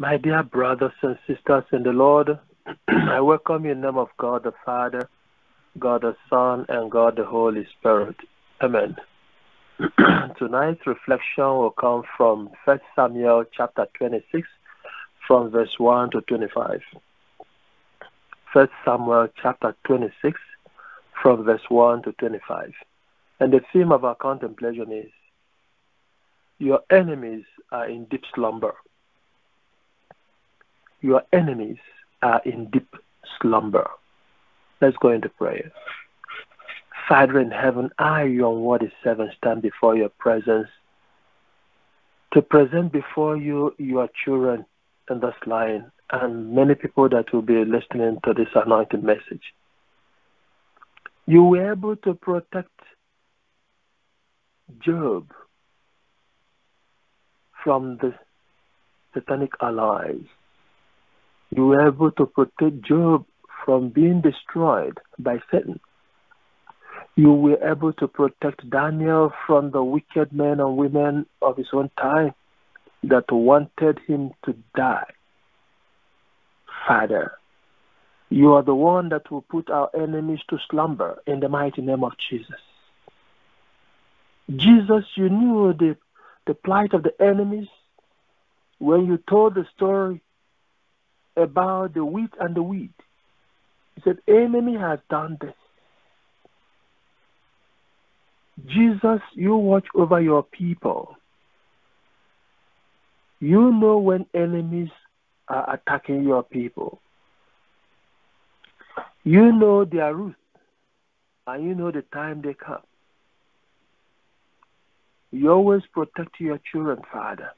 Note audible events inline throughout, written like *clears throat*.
My dear brothers and sisters in the Lord, *clears throat* I welcome you in the name of God the Father, God the Son, and God the Holy Spirit. Amen. *clears throat* Tonight's reflection will come from 1 Samuel chapter 26, from verse 1 to 25. 1 Samuel chapter 26, from verse 1 to 25. And the theme of our contemplation is Your enemies are in deep slumber. Your enemies are in deep slumber. Let's go into prayer. Father in heaven, I, your unworthy servant, stand before your presence to present before you your children in this line and many people that will be listening to this anointed message. You were able to protect Job from the satanic allies. You were able to protect Job from being destroyed by Satan. You were able to protect Daniel from the wicked men and women of his own time that wanted him to die. Father, you are the one that will put our enemies to slumber in the mighty name of Jesus. Jesus, you knew the, the plight of the enemies when you told the story about the wheat and the wheat. He said, enemy has done this. Jesus, you watch over your people. You know when enemies are attacking your people. You know their route, and you know the time they come. You always protect your children, Father.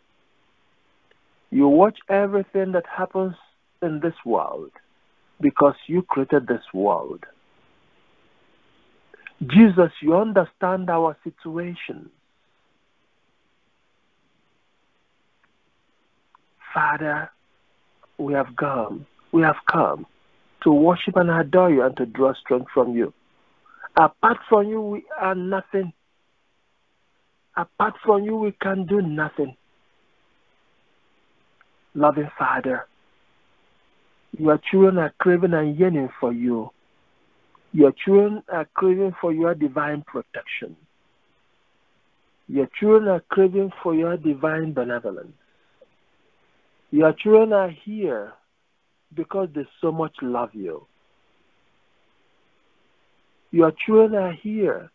You watch everything that happens in this world because you created this world. Jesus, you understand our situation. Father, we have come, we have come to worship and adore you and to draw strength from you. Apart from you, we are nothing. Apart from you, we can do nothing. Loving Father, your children are craving and yearning for you. Your children are craving for your divine protection. Your children are craving for your divine benevolence. Your children are here because they so much love you. Your children are here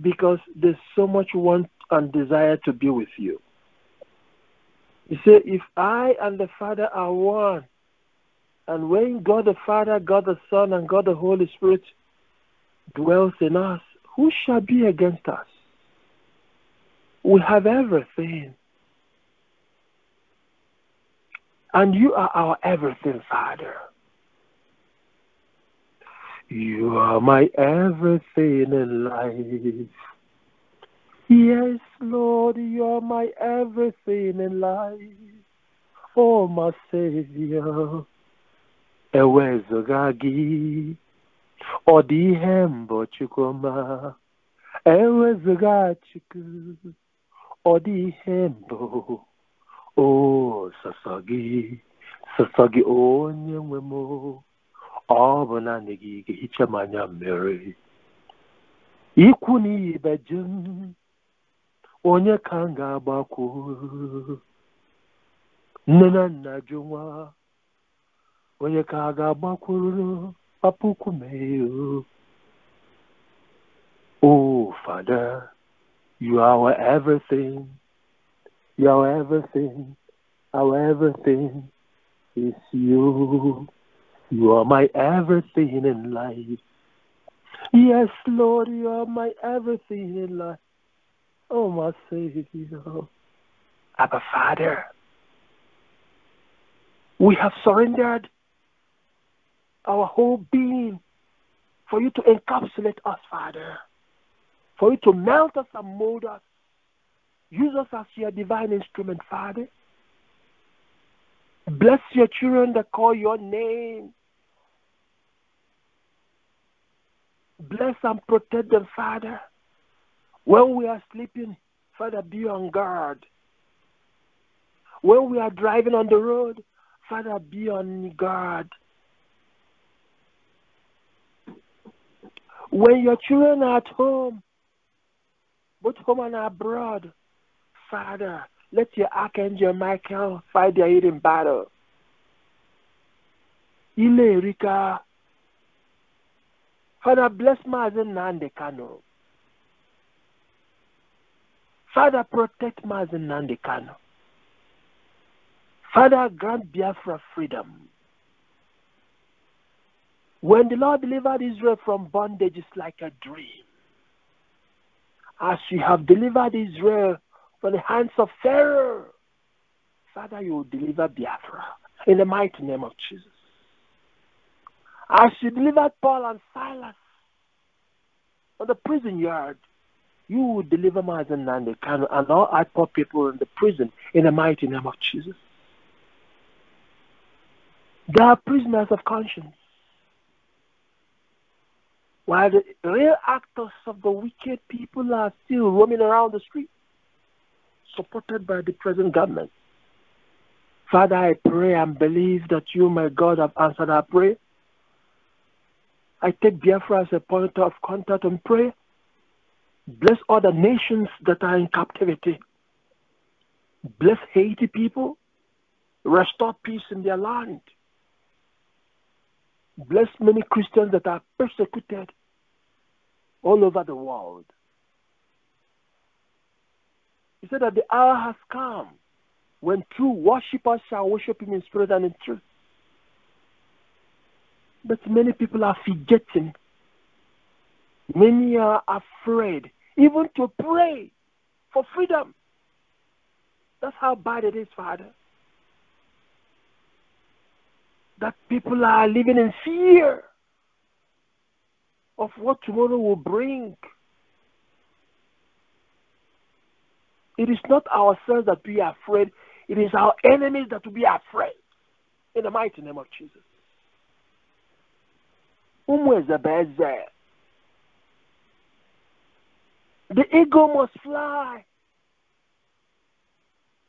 because they so much want and desire to be with you. You say, if I and the Father are one, and when God the Father, God the Son, and God the Holy Spirit dwells in us, who shall be against us? We have everything. And you are our everything, Father. You are my everything in life. Yes, Lord, you are my everything in life. Oh, my Savior. Ewezuga gị, ọ dị ihe mbọ Chukwuma. Ewezuga Chukwu, ọ dị ihe mbọ. O sọsọ gị, sọsọ gị onye nwe m. Ọ bụ naanị gị ga-ehicha m anya mmiri. Ikwu na ibe jum, onye ka m ga-agbakwu? Nne na nna jụ nwa. Onye ka ga-agbakwuru Oh, Father, you are everything. You are everything. Our everything is you. You are my everything in life. Yes, Lord, you are my everything in life. Oh, my Savior. Abba, Father, we have surrendered our whole being for you to encapsulate us, Father, for you to melt us and mold us. Use us as your divine instrument, Father. Bless your children that call your name. Bless and protect them, Father. When we are sleeping, Father, be on guard. When we are driving on the road, Father, be on guard. When your children are at home, both home and abroad, Father, let your archangel Michael fight their hidden battle. Ile Erika, Father, bless Mazi Nnamdi Kanu. Father, protect Mazi Nnamdi Kanu. Father, grant Biafra freedom. When the Lord delivered Israel from bondage, it's like a dream. As you have delivered Israel from the hands of Pharaoh, Father, you will deliver Biafra in the mighty name of Jesus. As you delivered Paul and Silas from the prison yard, you will deliver Mazen and the and all our poor people in the prison in the mighty name of Jesus. They are prisoners of conscience. While the real actors of the wicked people are still roaming around the street, supported by the present government. Father, I pray and believe that you, my God, have answered our prayer. I take Biafra as a point of contact and prayer. Bless all the nations that are in captivity. Bless Haiti people. Restore peace in their land. Bless many Christians that are persecuted all over the world. He said that the hour has come when true worshippers shall worship him in spirit and in truth. But many people are forgetting. Many are afraid even to pray for freedom. That's how bad it is, Father. That people are living in fear of what tomorrow will bring. It is not ourselves that we are afraid, it is our enemies that will be afraid. In the mighty name of Jesus. The eagle must fly.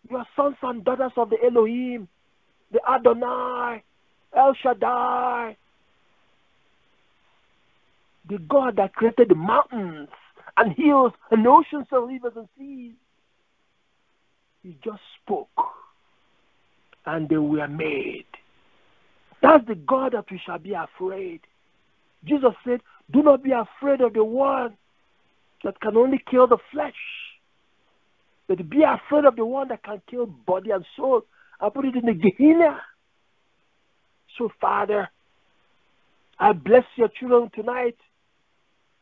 Your sons and daughters of the Elohim, the Adonai, El Shaddai, the God that created the mountains and hills and oceans and rivers and seas. He just spoke and they were made. That's the God that we shall be afraid. Jesus said, Do not be afraid of the one that can only kill the flesh, but be afraid of the one that can kill body and soul. I put it in the Gehenna. So, Father, I bless your children tonight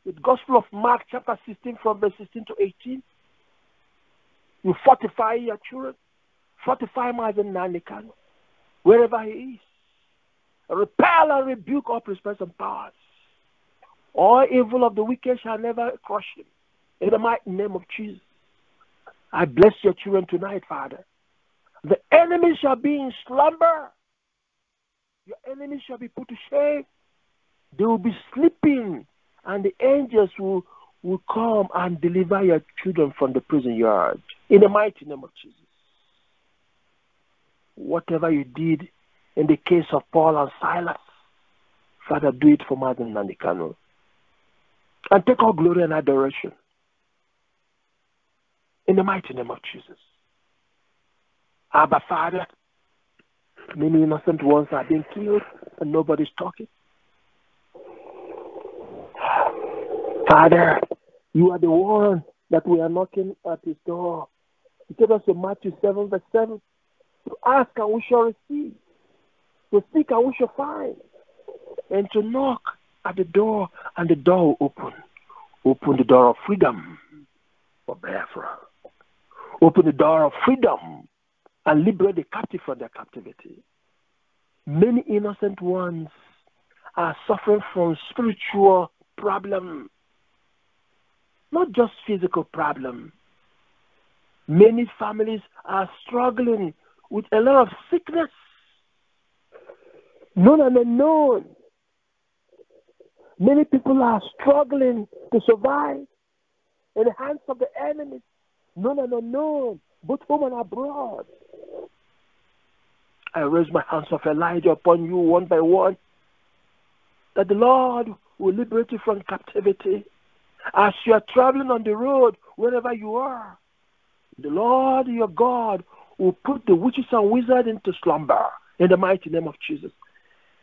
with Gospel of Mark, chapter 16, from verse 16 to 18. You fortify your children, fortify my Mazi Nnamdi Kanu, wherever he is. Repel and rebuke all principalities and powers. All evil of the wicked shall never crush him. In the mighty name of Jesus. I bless your children tonight, Father. The enemy shall be in slumber. Your enemies shall be put to shame. They will be sleeping, and the angels will, will come and deliver your children from the prison yard. In the mighty name of Jesus. Whatever you did in the case of Paul and Silas, Father, do it for Mazi Nnamdi Kanu and take all glory and adoration. In the mighty name of Jesus. Abba, Father, many innocent ones are being killed and nobody's talking. Father, you are the one that we are knocking at his door. You told us in Matthew 7, verse 7 to ask and we shall receive, to seek and we shall find, and to knock at the door and the door will open. Open the door of freedom for Biafra. Open the door of freedom and liberate the captive from their captivity. Many innocent ones are suffering from spiritual problem, not just physical problem. Many families are struggling with a lot of sickness, known and unknown. Many people are struggling to survive in the hands of the enemies, known and unknown, both home and abroad. I raise my hands of Elijah upon you one by one, that the Lord will liberate you from captivity. As you are traveling on the road, wherever you are, the Lord your God will put the witches and wizards into slumber in the mighty name of Jesus.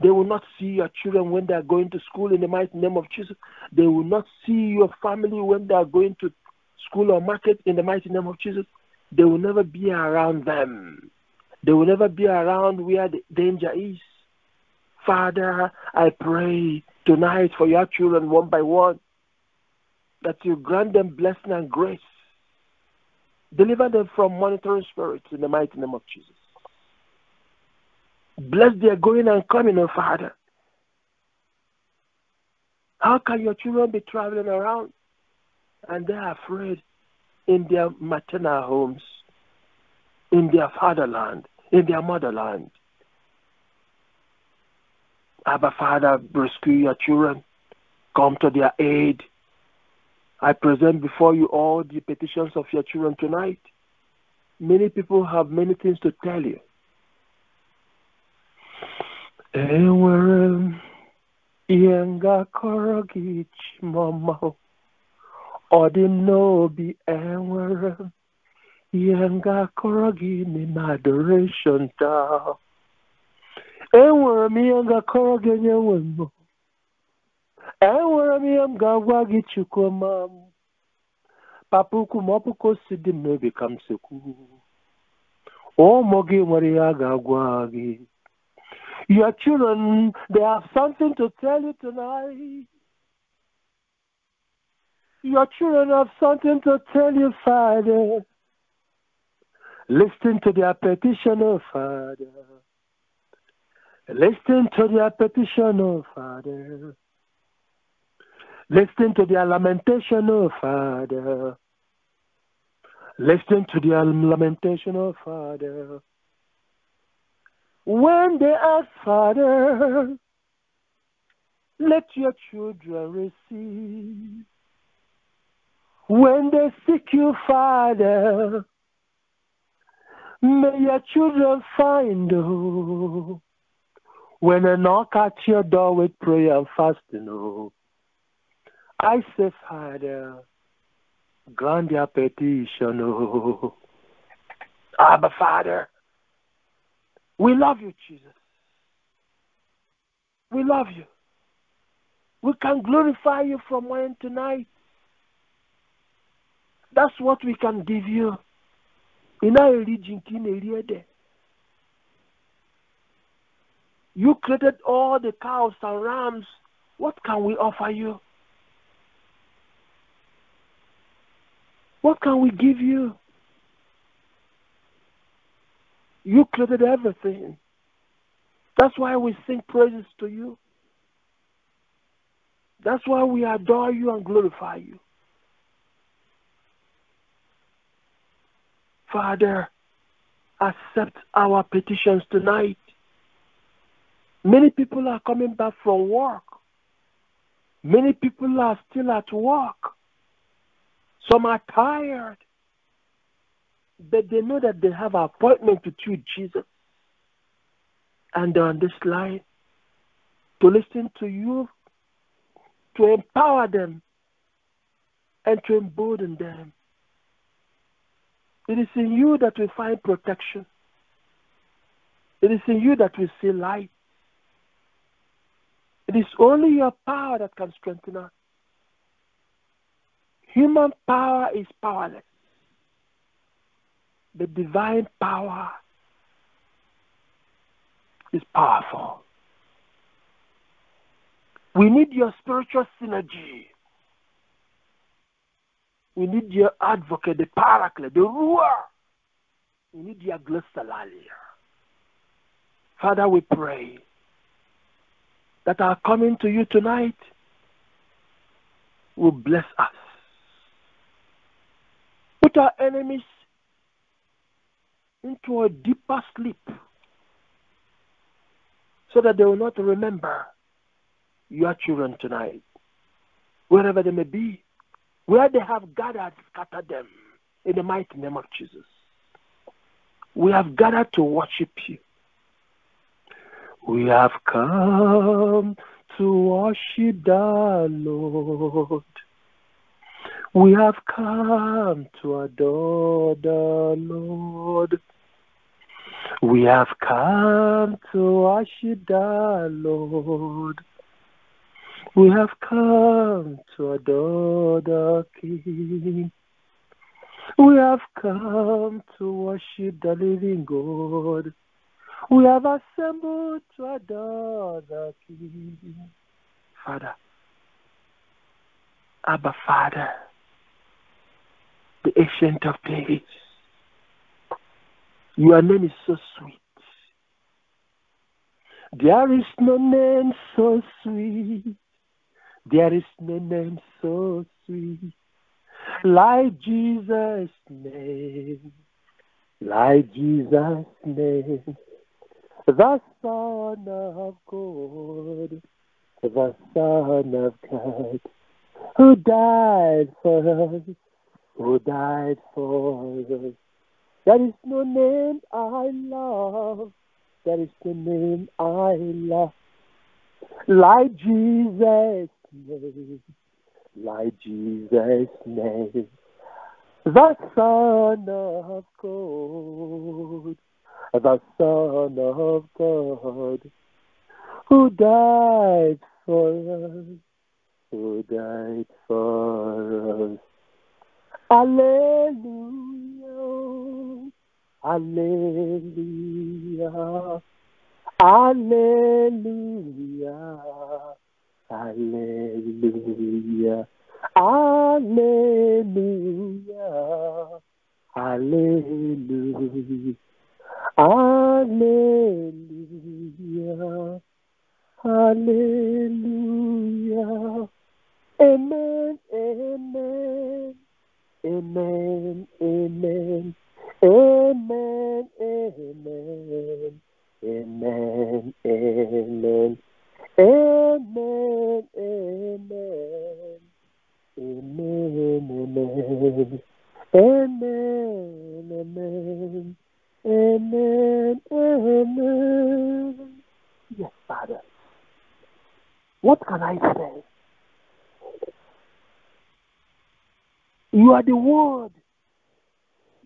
They will not see your children when they are going to school in the mighty name of Jesus. They will not see your family when they are going to school or market in the mighty name of Jesus. They will never be around them. They will never be around where the danger is. Father, I pray tonight for your children one by one that you grant them blessing and grace. Deliver them from monitoring spirits in the mighty name of Jesus. Bless their going and coming, oh Father. How can your children be traveling around and they're afraid in their maternal homes, in their fatherland, in their motherland? Abba Father, rescue your children. Come to their aid. I present before you all the petitions of your children tonight. Many people have many things to tell you. enwere ihe m ga-akọrọ gị chimọma ọ dị n'obi enwere ihe m ga-akọrọ gị n'ime adoration taa enwere m ihe m ga-akọrọ gị nwe m enwere m ihe m ga-agwa gị chukwuma m papa ukwu ma ọ bụ ka o si dị m n'obi ka m sekwu ụmụ gị nwere ihe a ga-agwa gị Your children, they have something to tell you tonight. Your children have something to tell you, Father. Listen to their petition, oh Father. Listen to their petition, oh Father. Listen to their lamentation, oh Father. Listen to their lamentation, oh Father. When they ask, Father, let your children receive. When they seek you, Father, may your children find you. When they knock at your door with prayer and fasting, oh, I say, Father, grant their petition, oh. Abba, Father, we love you, Jesus. We love you. We can glorify you from morning to night. That's what we can give you. In our religion, you created all the cows and rams. What can we offer you? What can we give you? You created everything. That's why we sing praises to you. That's why we adore you and glorify you. Father, accept our petitions tonight. Many people are coming back from work. Many people are still at work. Some are tired but they know that they have an appointment with you, Jesus. And they're on this line to listen to you, to empower them, and to embolden them. It is in you that we find protection. It is in you that we see light. It is only your power that can strengthen us. Human power is powerless the divine power is powerful. We need your spiritual synergy. We need your advocate, the paraclete, the ruler. We need your glossolalia. Father, we pray that our coming to you tonight will bless us. Our enemies into a deeper sleep so that they will not remember your children tonight, wherever they may be, where they have gathered, scatter them in the mighty name of Jesus. We have gathered to worship you. We have come to worship the Lord. We have come to adore the Lord. We have come to worship the Lord. We have come to adore the King. We have come to worship the living God. We have assembled to adore the King. Father, Abba Father, the Ancient of Days, your name is so sweet. There is no name so sweet. There is no name so sweet. Like Jesus' name, like Jesus' name, the Son of God, the Son of God, who died for us, who died for us. There is no name I love, there is no name I love, like Jesus' name. Like Jesus' name, the Son of God, the Son of God, who died for us, who died for us. Alleluia, Alleluia, Alleluia. Hallelujah. Hallelujah. Hallelujah. Hallelujah. Hallelujah. Amen. Amen. Amen. Amen. Amen. Amen. Amen. Amen. Amen, amen, amen, amen, amen, amen, amen, amen. Yes, Father. What can I say? You are the word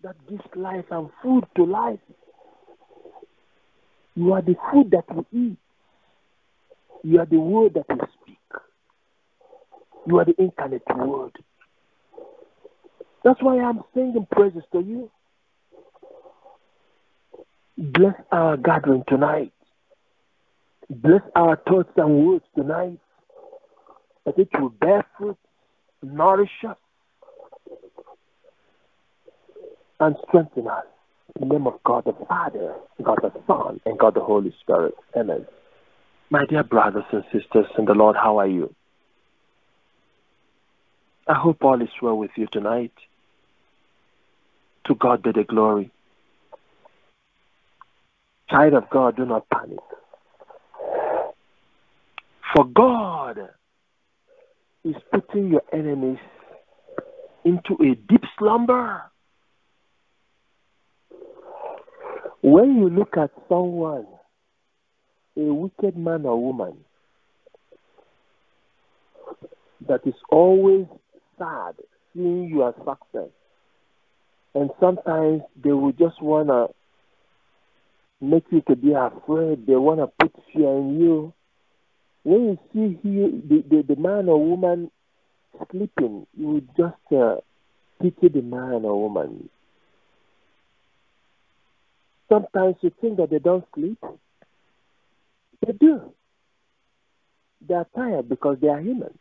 that gives life and food to life. You are the food that we eat. You are the word that we speak. You are the incarnate word. That's why I'm singing praises to you. Bless our gathering tonight. Bless our thoughts and words tonight. That it will bear fruit, nourish us, and strengthen us. In the name of God the Father, God the Son, and God the Holy Spirit. Amen. My dear brothers and sisters in the Lord, how are you? I hope all is well with you tonight. To God be the glory. Child of God, do not panic. For God is putting your enemies into a deep slumber. When you look at someone a wicked man or woman that is always sad seeing your success. And sometimes they will just want to make you to be afraid. They want to put fear in you. When you see he, the, the, the man or woman sleeping, you just uh, pity the man or woman. Sometimes you think that they don't sleep. They do. They are tired because they are human.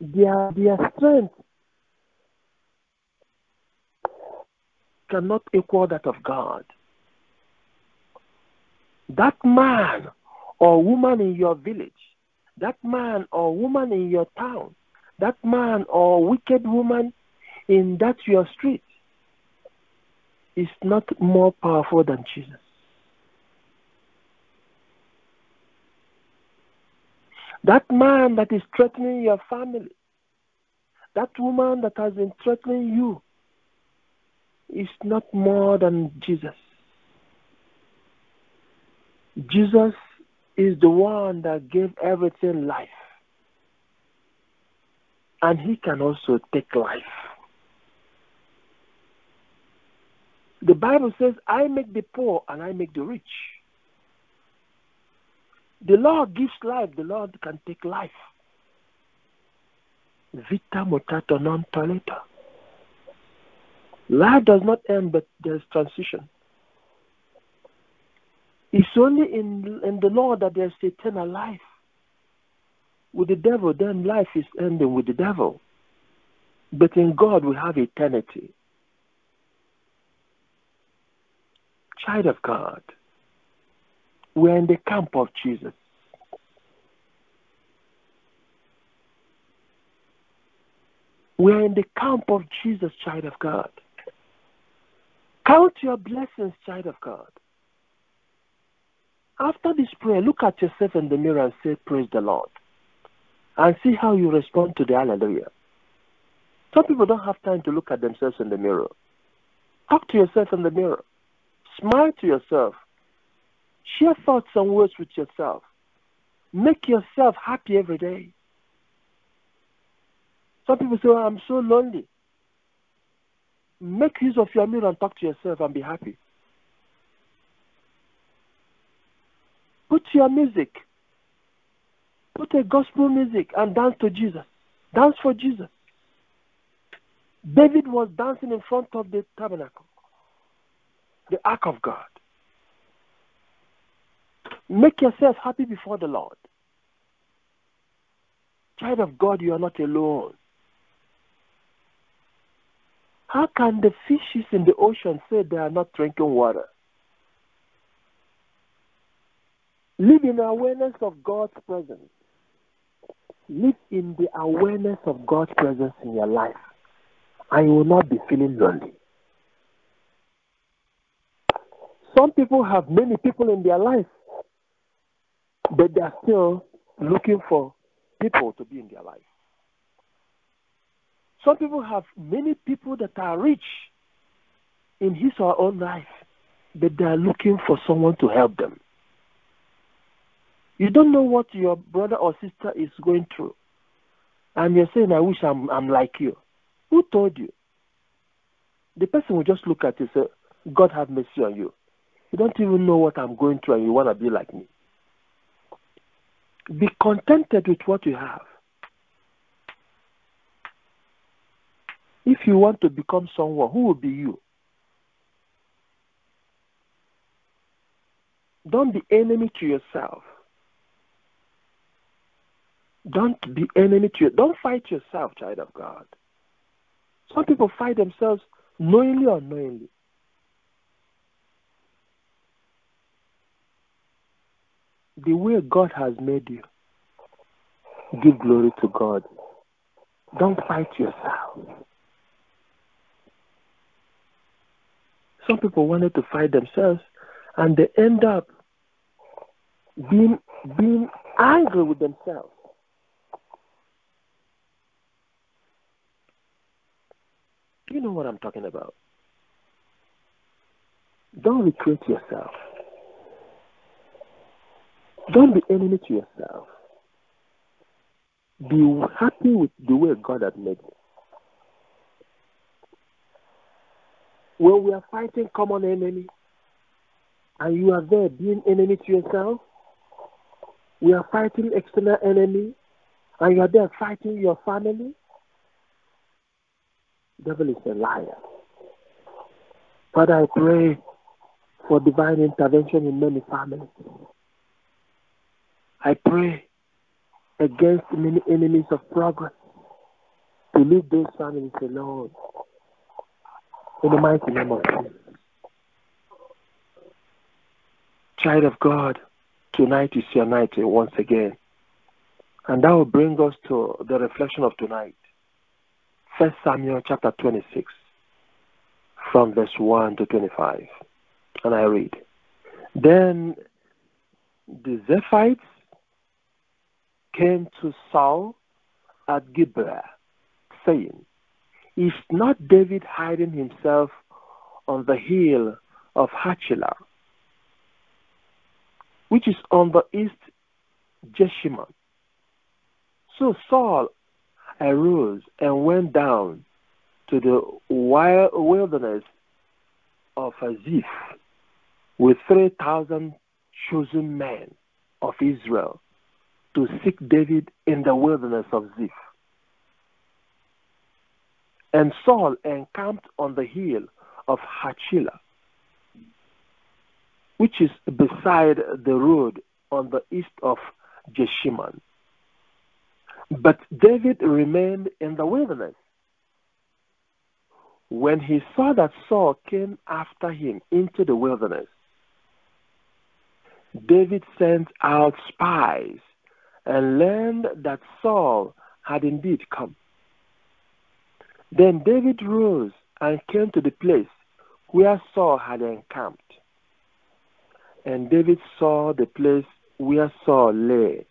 Their, their strength cannot equal that of God. That man or woman in your village, that man or woman in your town, that man or wicked woman in that your street is not more powerful than Jesus. That man that is threatening your family, that woman that has been threatening you, is not more than Jesus. Jesus is the one that gave everything life. And he can also take life. The Bible says, I make the poor and I make the rich. The Lord gives life, the Lord can take life. Vita mutatur non tollitur. Life does not end, but there's transition. It's only in, in the Lord that there's eternal life. With the devil, then life is ending with the devil. But in God, we have eternity. Child of God, we're in the camp of Jesus. We're in the camp of Jesus, child of God. Count your blessings, child of God. After this prayer, look at yourself in the mirror and say, Praise the Lord. And see how you respond to the hallelujah. Some people don't have time to look at themselves in the mirror. Talk to yourself in the mirror. Smile to yourself. Share thoughts and words with yourself. Make yourself happy every day. Some people say, oh, I'm so lonely. Make use of your mirror and talk to yourself and be happy. Put your music. Put a gospel music and dance to Jesus. Dance for Jesus. David was dancing in front of the tabernacle, the ark of God. Make yourself happy before the Lord. Child of God, you are not alone. How can the fishes in the ocean say they are not drinking water? Live in awareness of God's presence. Live in the awareness of God's presence in your life, and you will not be feeling lonely. Some people have many people in their life, but they are still looking for people to be in their life. Some people have many people that are rich in his or her own life, but they are looking for someone to help them. You don't know what your brother or sister is going through. And you're saying, I wish I'm, I'm like you. Who told you? The person will just look at you and say, God have mercy on you. You don't even know what I'm going through and you want to be like me. Be contented with what you have. If you want to become someone, who will be you? Don't be enemy to yourself. Don't be enemy to you. Don't fight yourself, child of God. Some people fight themselves knowingly or unknowingly. The way God has made you, give glory to God. Don't fight yourself. Some people wanted to fight themselves and they end up being being angry with themselves. You know what I'm talking about. Don't recruit yourself. Don't be enemy to yourself. Be happy with the way God has made you. When we are fighting common enemy, and you are there being enemy to yourself, we are fighting external enemy, and you are there fighting your family, devil is a liar. Father, I pray for divine intervention in many families. I pray against many enemies of progress to leave those families alone. In the mighty name of Jesus. Child of God, tonight is your night once again. And that will bring us to the reflection of tonight. First Samuel chapter 26, from verse 1 to 25. And I read Then the Ziphites came to Saul at Gibeah, saying, Is not David hiding himself on the hill of Hachilah? which is on the east Jeshimon. So Saul arose and went down to the wilderness of Ziph with 3,000 chosen men of Israel to seek David in the wilderness of Ziph. And Saul encamped on the hill of Hachilah, which is beside the road on the east of Jeshimon. But David remained in the wilderness. When he saw that Saul came after him into the wilderness, David sent out spies and learned that Saul had indeed come. Then David rose and came to the place where Saul had encamped. And David saw the place where Saul lay,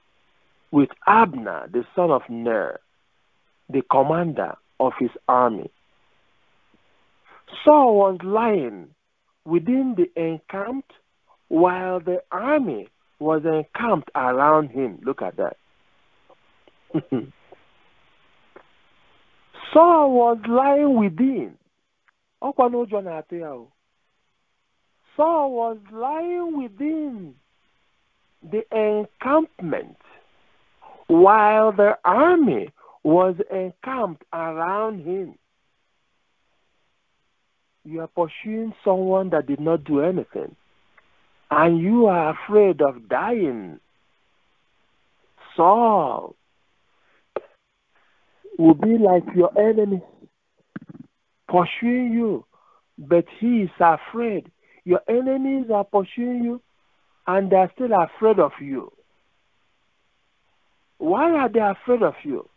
with Abner, the son of Ner, the commander of his army. Saul was lying within the encamped while the army was encamped around him. Look at that. *laughs* Saul was lying within. Saul was lying within the encampment while the army was encamped around him. You are pursuing someone that did not do anything, and you are afraid of dying. Saul will be like your enemy pursuing you, but he is afraid. Your enemies are pursuing you, and they are still afraid of you. Why are they afraid of you?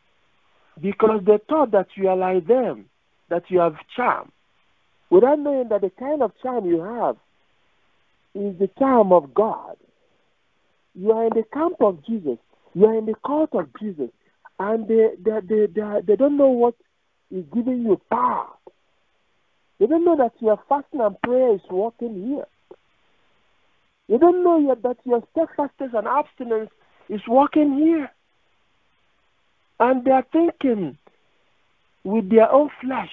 Because they thought that you are like them, that you have charm, without knowing that the kind of charm you have is the charm of God. You are in the camp of Jesus. You are in the court of Jesus. And they, they, they, they, they don't know what is giving you power. They don't know that your fasting and prayer is working here. They don't know yet that your steadfastness and abstinence is working here. And they are thinking with their own flesh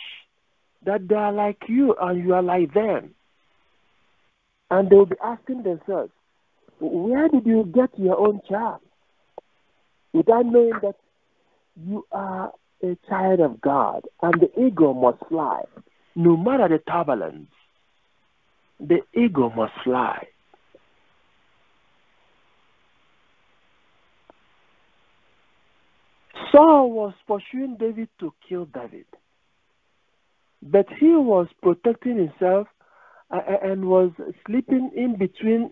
that they are like you and you are like them. And they will be asking themselves, where did you get your own child? Without knowing that you are a child of God and the eagle must fly. No matter the turbulence, the eagle must fly. Saul was pursuing David to kill David, but he was protecting himself and was sleeping in between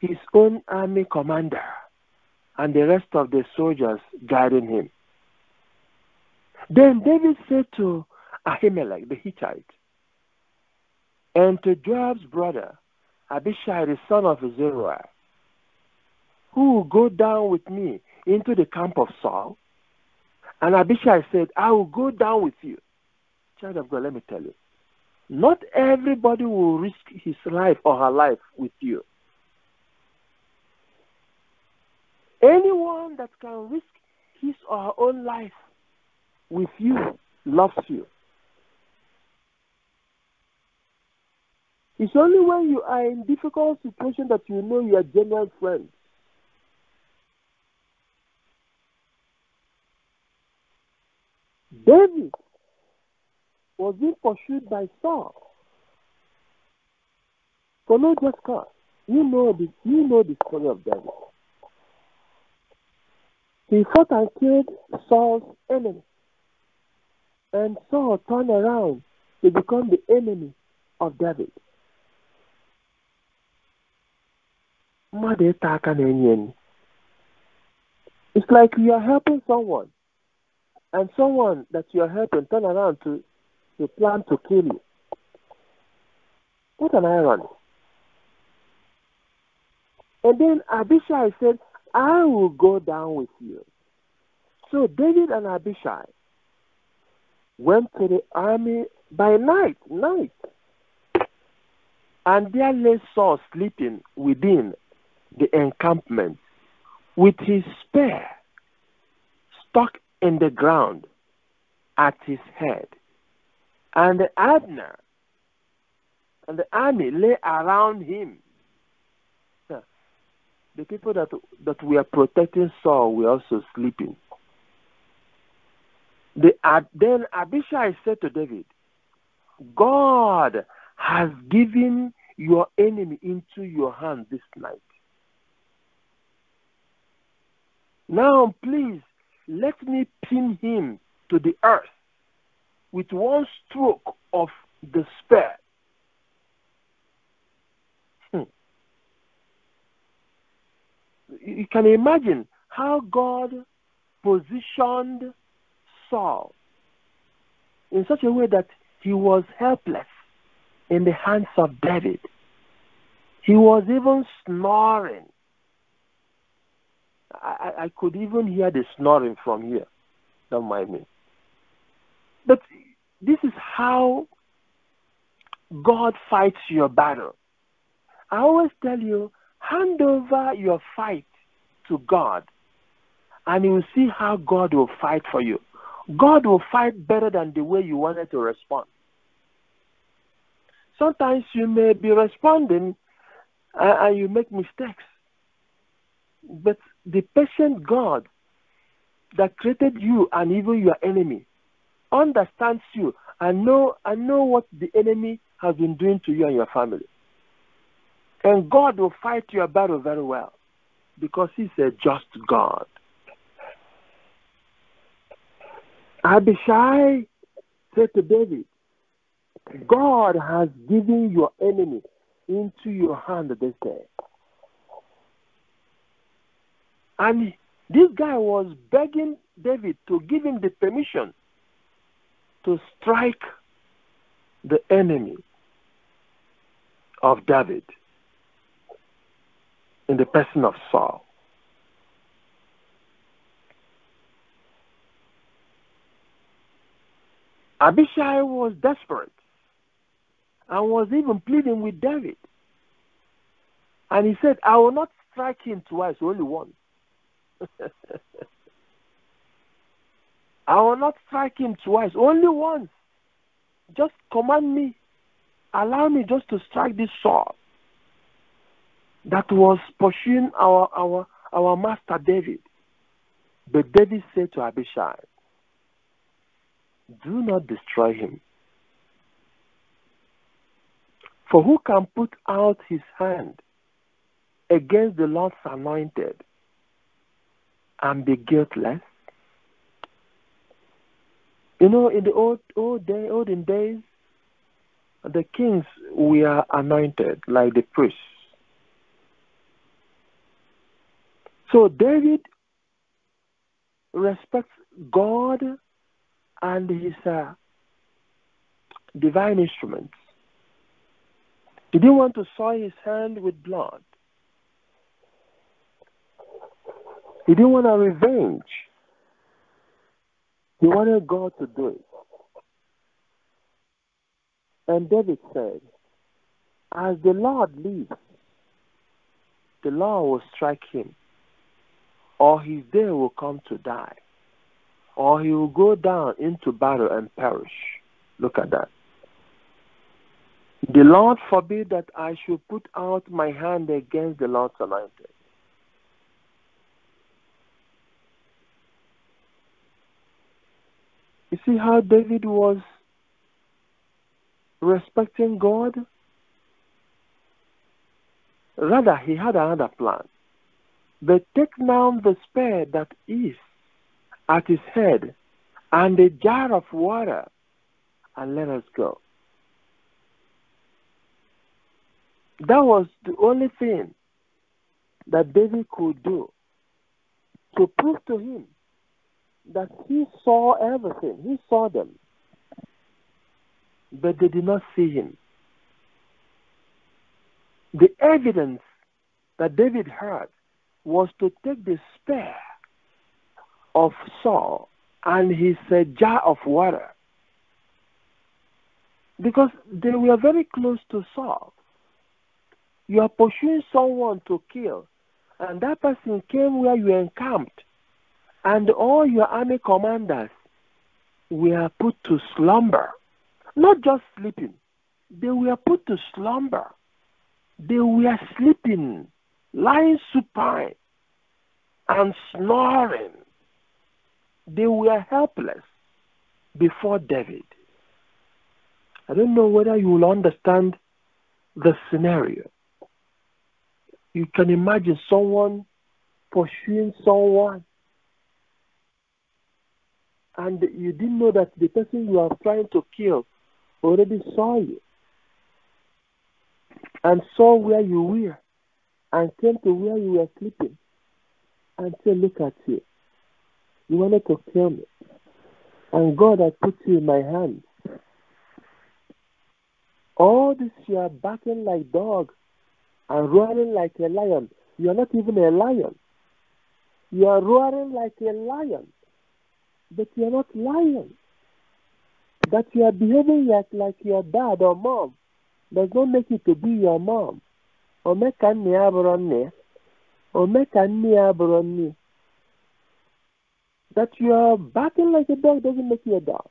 his own army commander and the rest of the soldiers guiding him. Then David said to Ahimelech the Hittite and to Joab's brother Abishai the son of Zeruiah, who will go down with me into the camp of Saul? And Abishai said, I will go down with you. Child of God, let me tell you. Not everybody will risk his life or her life with you. Anyone that can risk his or her own life with you loves you. It's only when you are in difficult situation that you know you are genuine friends. David was being pursued by Saul for no just cause. You know the you know the story of David. He fought and killed Saul's enemy. And Saul turned around to become the enemy of David. It's like you are helping someone, and someone that you are helping turn around to, to plan to kill you. What an irony. And then Abishai said, I will go down with you. So David and Abishai went to the army by night, night. And there lay Saul sleeping within the encampment with his spear stuck in the ground at his head. And Abner and the army lay around him. The people that, that were protecting Saul were also sleeping. The, then Abishai said to David, God has given your enemy into your hand this night. Now, please, let me pin him to the earth with one stroke of the spear. Hmm. You can imagine how God positioned Saul in such a way that he was helpless in the hands of David. He was even snoring. I, I could even hear the snoring from here. Don't mind me. But this is how God fights your battle. I always tell you, hand over your fight to God, and you will see how God will fight for you. God will fight better than the way you wanted to respond. Sometimes you may be responding uh, and you make mistakes. But the patient God that created you and even your enemy understands you and know and know what the enemy has been doing to you and your family. And God will fight your battle very well because He's a just God. Abishai said to David, God has given your enemy into your hand this day. And this guy was begging David to give him the permission to strike the enemy of David in the person of Saul. Abishai was desperate and was even pleading with David. And he said, I will not strike him twice, only once. *laughs* I will not strike him twice, only once. Just command me, allow me just to strike this sword that was pursuing our our our master David. But David said to Abishai, Do not destroy him. For who can put out his hand against the Lord's anointed and be guiltless? You know, in the old old day, olden days, the kings were anointed like the priests. So David respects God and his uh, divine instruments. He didn't want to soil his hand with blood. He didn't want a revenge. He wanted God to do it. And David said, As the Lord lives, the Lord will strike him, or his day will come to die, or he will go down into battle and perish. Look at that. The Lord forbid that I should put out my hand against the Lord's anointed. You see how David was respecting God? Rather, he had another plan. They take now the spear that is at his head and a jar of water and let us go. That was the only thing that David could do to prove to him that he saw everything. He saw them. But they did not see him. The evidence that David had was to take the spear of Saul and his uh, jar of water because they were very close to Saul. You are pursuing someone to kill, and that person came where you encamped, and all your army commanders were put to slumber, not just sleeping, they were put to slumber. They were sleeping, lying supine, and snoring. They were helpless before David. I don't know whether you will understand the scenario. You can imagine someone pursuing someone, and you didn't know that the person you are trying to kill already saw you and saw where you were and came to where you were sleeping and said, Look at you. You wanted to kill me. And God had put you in my hands. All this you are barking like dog and roaring like a lion. You are not even a lion. You are roaring like a lion, but you are not lying. That you are behaving like, like your dad or mom does not make you to be your mom. That you are barking like a dog doesn't make you a dog.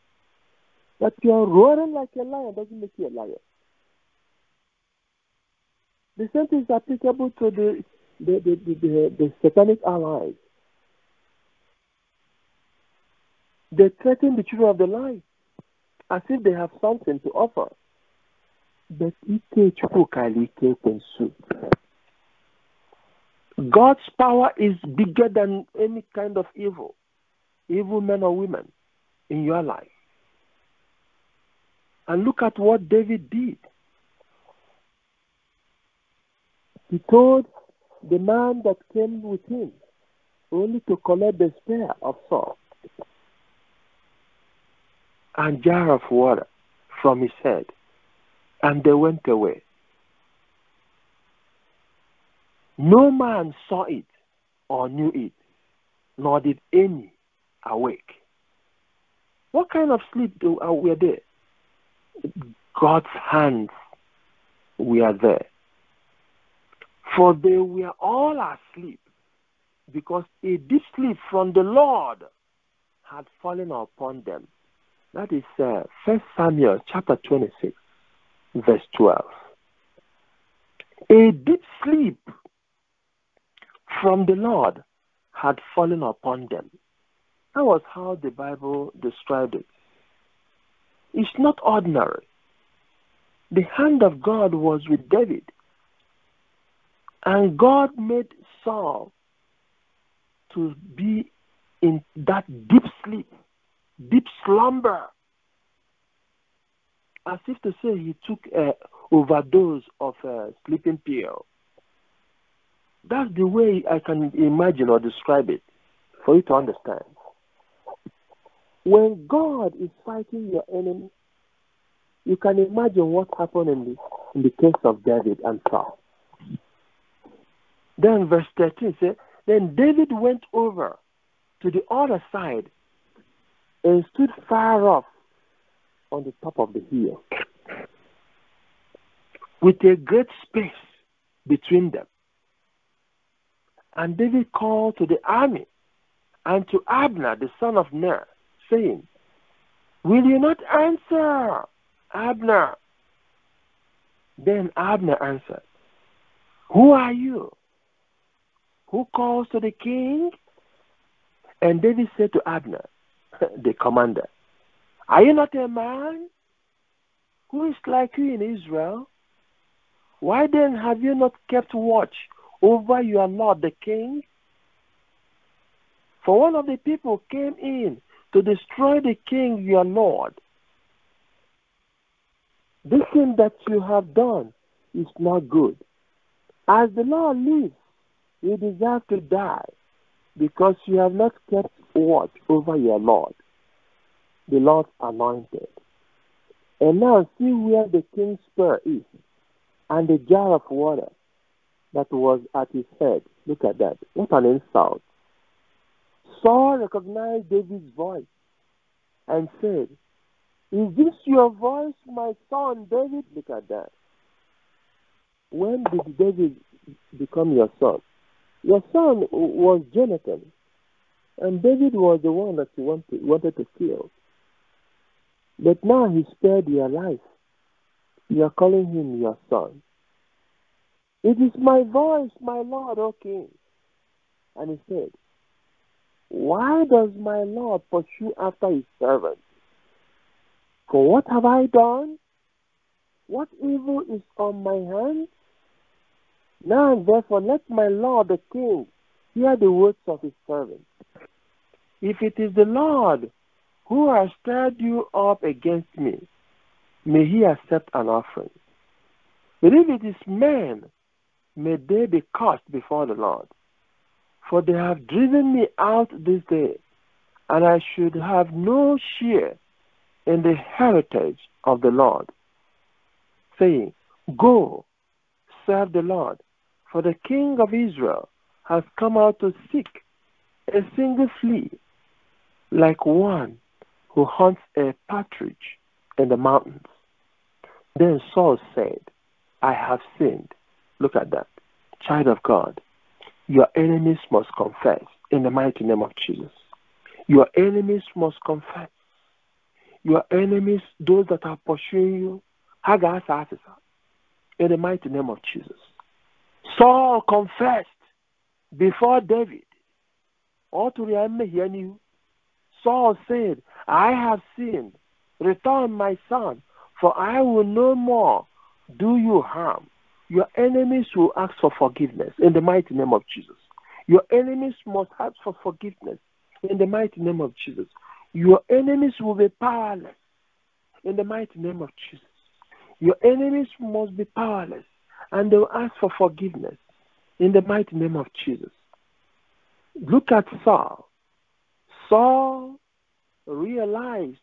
That you are roaring like a lion doesn't make you a lion. The same thing is applicable to the the, the, the, the, the satanic allies. They threaten the children of the light as if they have something to offer. But. God's power is bigger than any kind of evil, evil men or women in your life. And look at what David did. He told the man that came with him only to collect the spear of Saul and jar of water from his head, and they went away. No man saw it or knew it, nor did any awake. What kind of sleep do, uh, were there? God's hands were there. For they were all asleep, because a deep sleep from the Lord had fallen upon them. That is uh, 1 Samuel chapter 26, verse 12. A deep sleep from the Lord had fallen upon them. That was how the Bible described it. It's not ordinary. The hand of God was with David. And God made Saul to be in that deep sleep, deep slumber, as if to say he took an overdose of a sleeping pill. That's the way I can imagine or describe it for you to understand. When God is fighting your enemy, you can imagine what happened in the, in the case of David and Saul. Then verse 13 says, Then David went over to the other side and stood far off on the top of the hill with a great space between them. And David called to the army and to Abner, the son of Ner, saying, Will you not answer, Abner? Then Abner answered, Who are you? Who calls to the king? And David said to Abner, the commander, Are you not a man who is like you in Israel? Why then have you not kept watch over your lord the king? For one of the people came in to destroy the king your lord. This thing that you have done is not good. As the Lord lives, you deserve to die because you have not kept watch over your Lord, the Lord's anointed. And now see where the king's spear is and the jar of water that was at his head. Look at that. What an insult. Saul recognized David's voice and said, Is this your voice, my son David? Look at that. When did David become your son? Your son was Jonathan, and David was the one that he wanted, wanted to kill. But now he spared your life. You are calling him your son. It is my voice, my Lord, O King. And he said, Why does my Lord pursue after his servant? For what have I done? What evil is on my hands? Now therefore let my Lord the King hear the words of his servant. If it is the Lord who has stirred you up against me, may he accept an offering. But if it is men, may they be cast before the Lord. For they have driven me out this day, and I should have no share in the heritage of the Lord, saying, Go, serve the Lord, for the King of Israel has come out to seek a single flea, like one who hunts a partridge in the mountains. Then Saul said, I have sinned. Look at that. Child of God, your enemies must confess in the mighty name of Jesus. Your enemies must confess. Your enemies, those that are pursuing you, in the mighty name of Jesus. Saul confessed before David. All to you. Saul said, I have sinned. Return, my son, for I will no more do you harm. Your enemies will ask for forgiveness in the mighty name of Jesus. Your enemies must ask for forgiveness in the mighty name of Jesus. Your enemies will be powerless in the mighty name of Jesus. Your enemies must be powerless and they will ask for forgiveness in the mighty name of Jesus. Look at Saul. Saul realized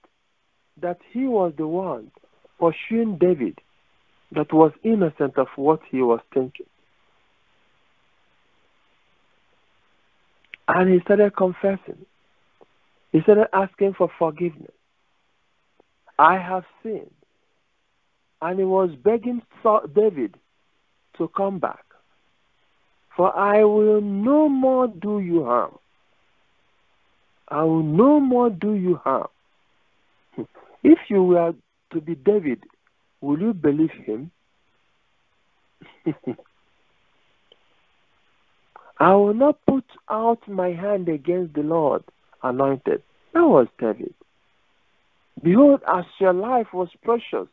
that he was the one pursuing David that was innocent of what he was thinking. And he started confessing. He started asking for forgiveness. I have sinned. And he was begging David to come back. For I will no more do you harm. I will no more do you harm. *laughs* If you were to be David, will you believe him? *laughs* I will not put out my hand against the Lord anointed. That was David. Behold, as your life was precious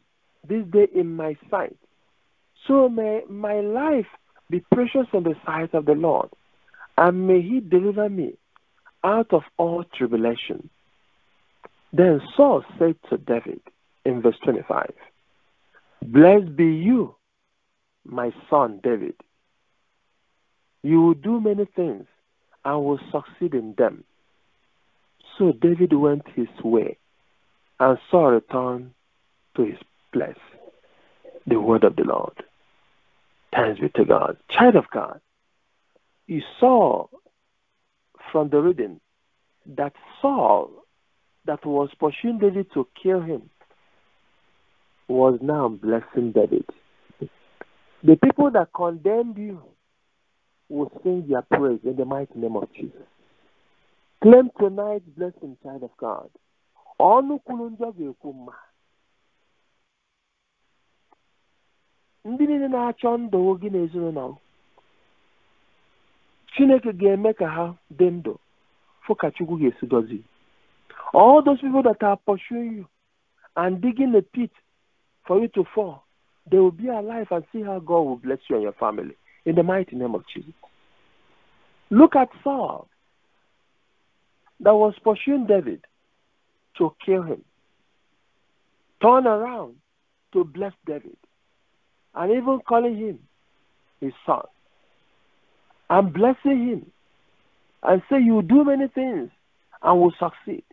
this day in my sight, so may my life be precious in the sight of the Lord, and may he deliver me out of all tribulation. Then Saul said to David in verse 25, Blessed be you, my son David. You will do many things and will succeed in them. So David went his way and Saul returned to his place. The word of the Lord. Thanks be to God. Child of God, you saw from the reading that Saul, that was pursuing David to kill him, was now blessing David. The people that condemned you will sing your praise in the mighty name of Jesus. Claim tonight's blessing, child of God. ndị niile na-achọ ndụ gị chineke ga-eme ka ha dị ndụ. Ga-esi all those people that are pursuing you and digging a pit for you to fall they will be alive and see how God will bless you and your family. In the mighty name of Jesus. Look at Saul that was pursuing David to kill him. Turn around to bless David. And even calling him his son and blessing him and say you will do many things and will succeed.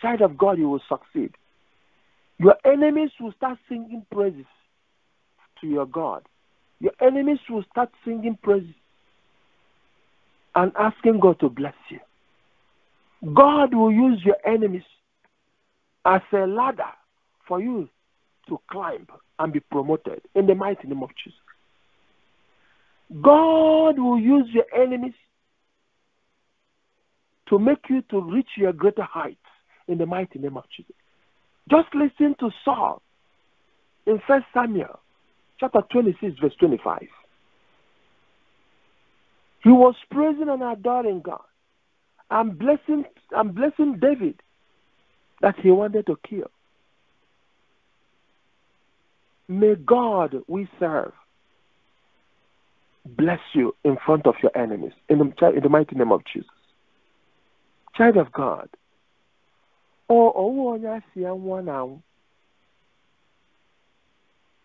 Child of God, you will succeed. Your enemies will start singing praises to your God. Your enemies will start singing praises and asking God to bless you. God will use your enemies as a ladder for you to climb and be promoted in the mighty name of Jesus. God will use your enemies to make you to reach your greater heights in the mighty name of Jesus. Just listen to Saul in First Samuel chapter 26, verse 25. He was praising and adoring God and blessing and blessing David that he wanted to kill. May God we serve bless you in front of your enemies. In the, in the mighty name of Jesus. Child of God, ọwụ onye asị ya nwa na anwụ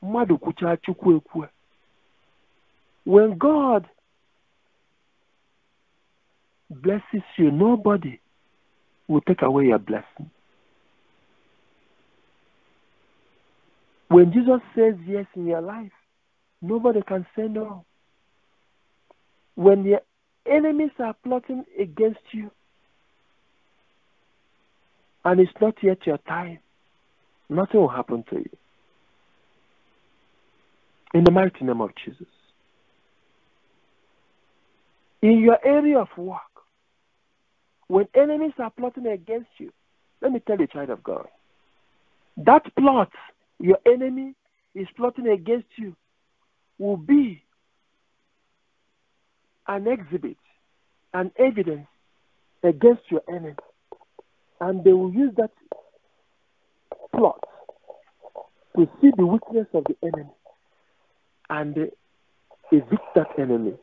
mmadụ kwuchaa chukwu when God blesses you nobody will take away your blessing. When Jesus says yes in your life nobody can say no when your enemies are plotting against you and it's not yet your time, nothing will happen to you. In the mighty name of Jesus. In your area of work, when enemies are plotting against you, let me tell you, child of God, that plot your enemy is plotting against you will be an exhibit, an evidence against your enemy and they will use that plot to see the weakness of the enemy and evict that enemy.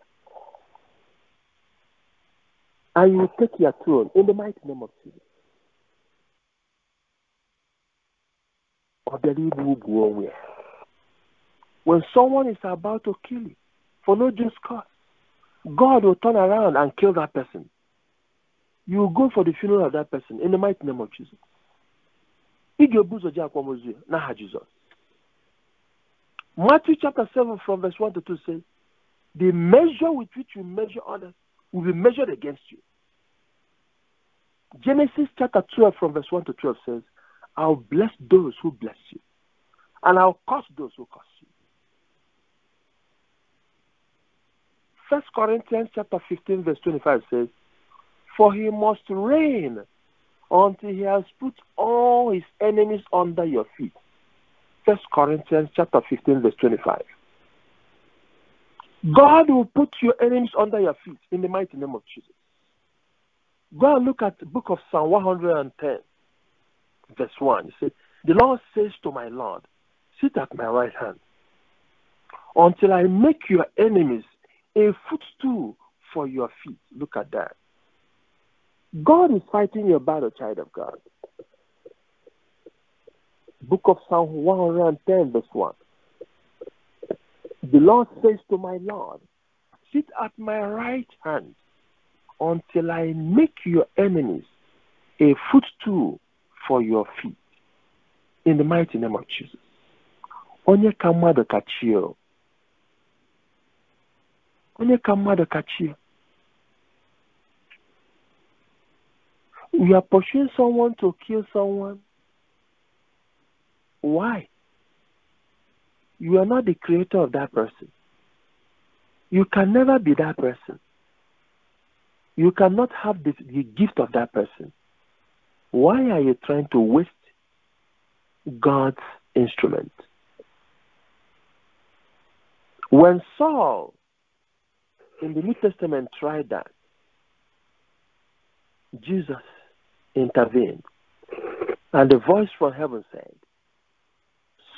And you will take your throne in the mighty name of Jesus. When someone is about to kill you for no just cause, God will turn around and kill that person you will go for the funeral of that person in the mighty name of Jesus. Matthew chapter 7 from verse 1 to 2 says, The measure with which you measure others will be measured against you. Genesis chapter 12 from verse 1 to 12 says, I'll bless those who bless you, and I'll curse those who curse you. First Corinthians chapter 15 verse 25 says, for he must reign until he has put all his enemies under your feet. First Corinthians chapter 15, verse 25. God will put your enemies under your feet in the mighty name of Jesus. Go and look at the book of Psalm 110, verse 1. It says, The Lord says to my Lord, Sit at my right hand until I make your enemies a footstool for your feet. Look at that. God is fighting your battle, child of God. Book of Psalm 110, verse 1. The Lord says to my Lord, Sit at my right hand until I make your enemies a footstool for your feet. In the mighty name of Jesus. Onye ka mmadụ kachie. Onye ka mmadụ kachie. You are pursuing someone to kill someone. Why? You are not the creator of that person. You can never be that person. You cannot have the, the gift of that person. Why are you trying to waste God's instrument? When Saul in the New Testament tried that, Jesus intervened. And the voice from heaven said,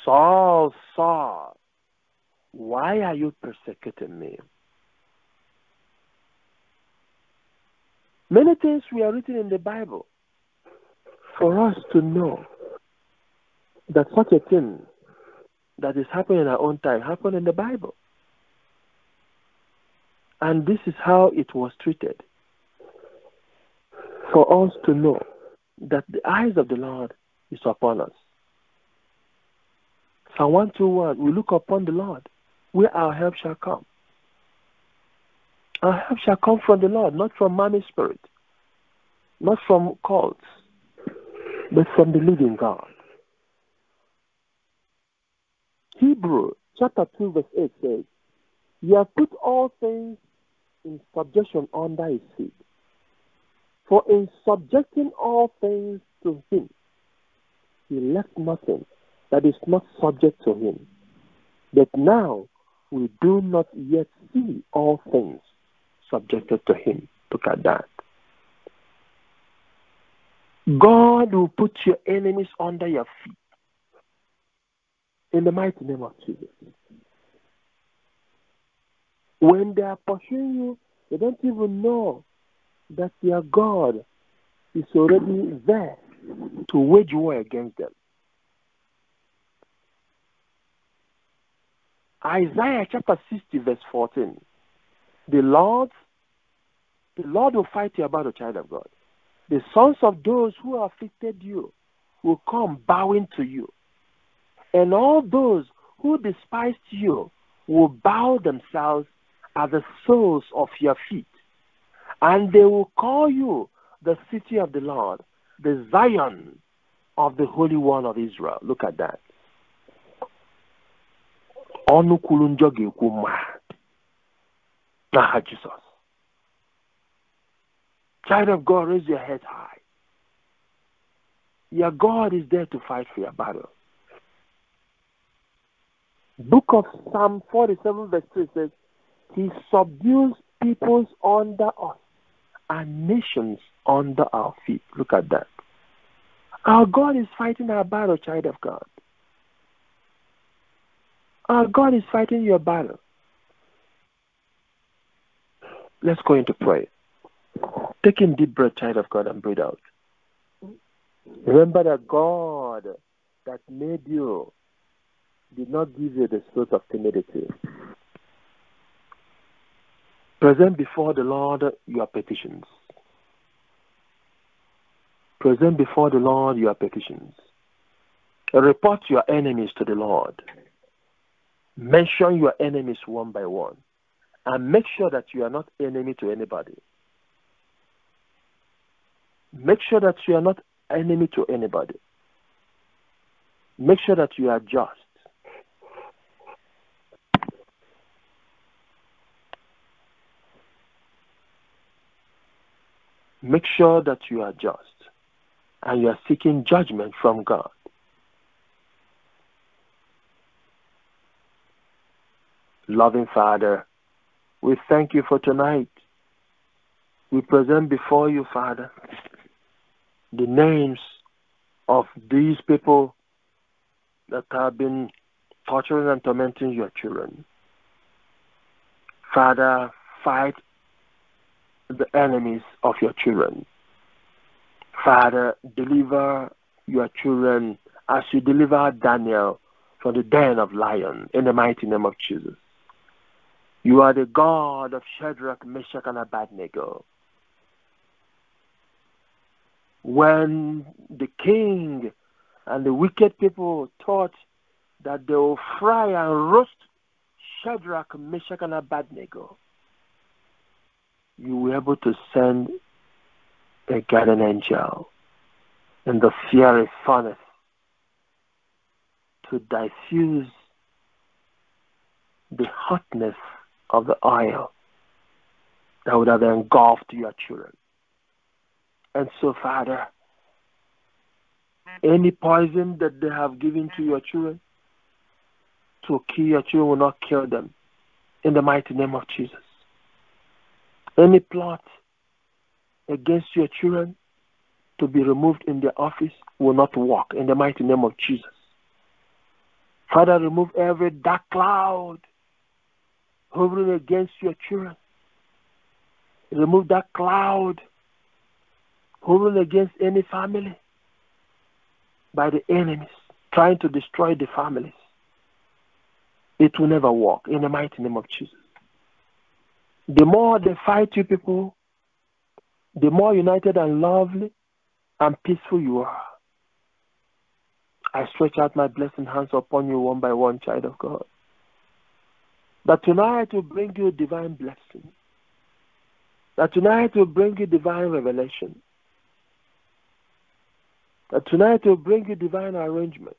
Saul, Saul, why are you persecuting me? Many things were written in the Bible for us to know that such a thing that is happening in our own time happened in the Bible. And this is how it was treated for us to know that the eyes of the Lord is upon us. Psalm 121, we look upon the Lord, where our help shall come. Our help shall come from the Lord, not from man's spirit, not from cults, but from the living God. Hebrew chapter 2, verse 8 says, He has put all things in subjection under his feet. For in subjecting all things to him, he left nothing that is not subject to him. But now we do not yet see all things subjected to him. Look at that. God will put your enemies under your feet. In the mighty name of Jesus. When they are pursuing you, they don't even know that their God is already there to wage war against them. Isaiah chapter 60, verse 14. The Lord, the Lord will fight you about the child of God. The sons of those who afflicted you will come bowing to you. And all those who despised you will bow themselves at the soles of your feet. And they will call you the city of the Lord, the Zion of the Holy One of Israel. Look at that. ọnụ. Child of God, raise your head high. Your God is there to fight for your battle. Book of Psalm 47, verse 3 says, He subdues peoples under us and nations under our feet. Look at that. Our God is fighting our battle, child of God. Our God is fighting your battle. Let's go into prayer. Take in deep breath, child of God, and breathe out. Remember that God that made you did not give you the spirit of timidity. Present before the Lord your petitions. Present before the Lord your petitions. Report your enemies to the Lord. Mention your enemies one by one. And make sure that you are not enemy to anybody. Make sure that you are not enemy to anybody. Make sure that you are just. Make sure that you are just and you are seeking judgment from God. Loving Father, we thank you for tonight. We present before you, Father, the names of these people that have been torturing and tormenting your children. Father, fight the enemies of your children. Father, deliver your children as you deliver Daniel from the den of lions in the mighty name of Jesus. You are the God of Shadrach, Meshach, and Abednego. When the king and the wicked people thought that they will fry and roast Shadrach, Meshach, and Abednego, you were able to send a guardian angel in the fiery furnace to diffuse the hotness of the oil that would have engulfed your children. And so, Father, any poison that they have given to your children to kill your children will not kill them in the mighty name of Jesus. Any plot against your children to be removed in their office will not work in the mighty name of Jesus. Father, remove every dark cloud hovering against your children. Remove that cloud hovering against any family by the enemies trying to destroy the families. It will never work in the mighty name of Jesus. The more they fight you people, the more united and lovely and peaceful you are. I stretch out my blessing hands upon you one by one, child of God. That tonight will bring you divine blessing. That tonight will bring you divine revelation. That tonight will bring you divine arrangement.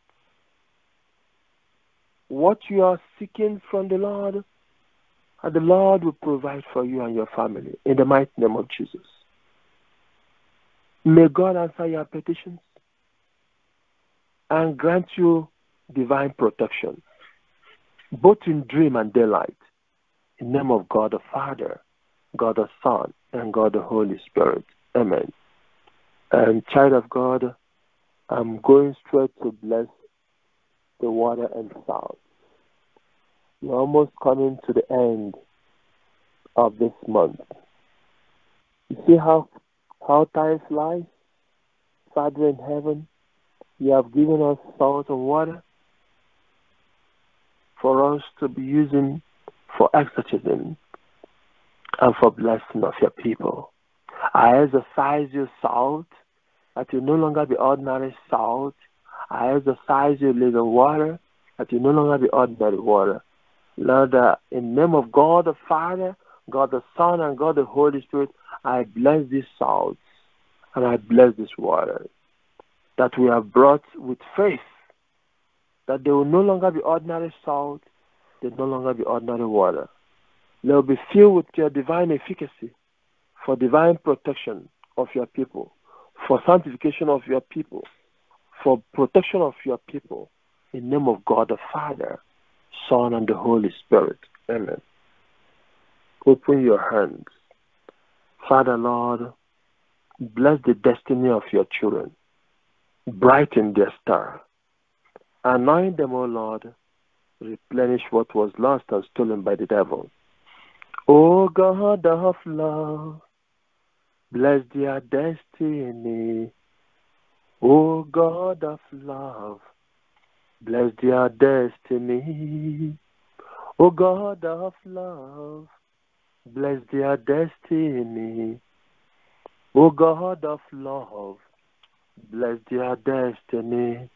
What you are seeking from the Lord And the Lord will provide for you and your family in the mighty name of Jesus. May God answer your petitions and grant you divine protection, both in dream and daylight, in the name of God the Father, God the Son, and God the Holy Spirit. Amen. And child of God, I'm going straight to bless the water and salt. We're almost coming to the end of this month. You see how how time flies? Father in heaven, you have given us salt and water for us to be using for exorcism and for blessing of your people. I exorcise your salt that you no longer be ordinary salt. I exorcise your little water that you no longer be ordinary water. Lord, uh, in the name of God the Father, God the Son, and God the Holy Spirit, I bless these salts and I bless this water that we have brought with faith that they will no longer be ordinary salt, they will no longer be ordinary water. They will be filled with your divine efficacy for divine protection of your people, for sanctification of your people, for protection of your people. In the name of God the Father, Son, and the Holy Spirit. Amen. Open your hands. Father, Lord, bless the destiny of your children. Brighten their star. Anoint them, O Lord. Replenish what was lost and stolen by the devil. O God of love, bless their destiny. O God of love, bless their destiny. O God of love, bless their destiny. O God of love, bless their destiny.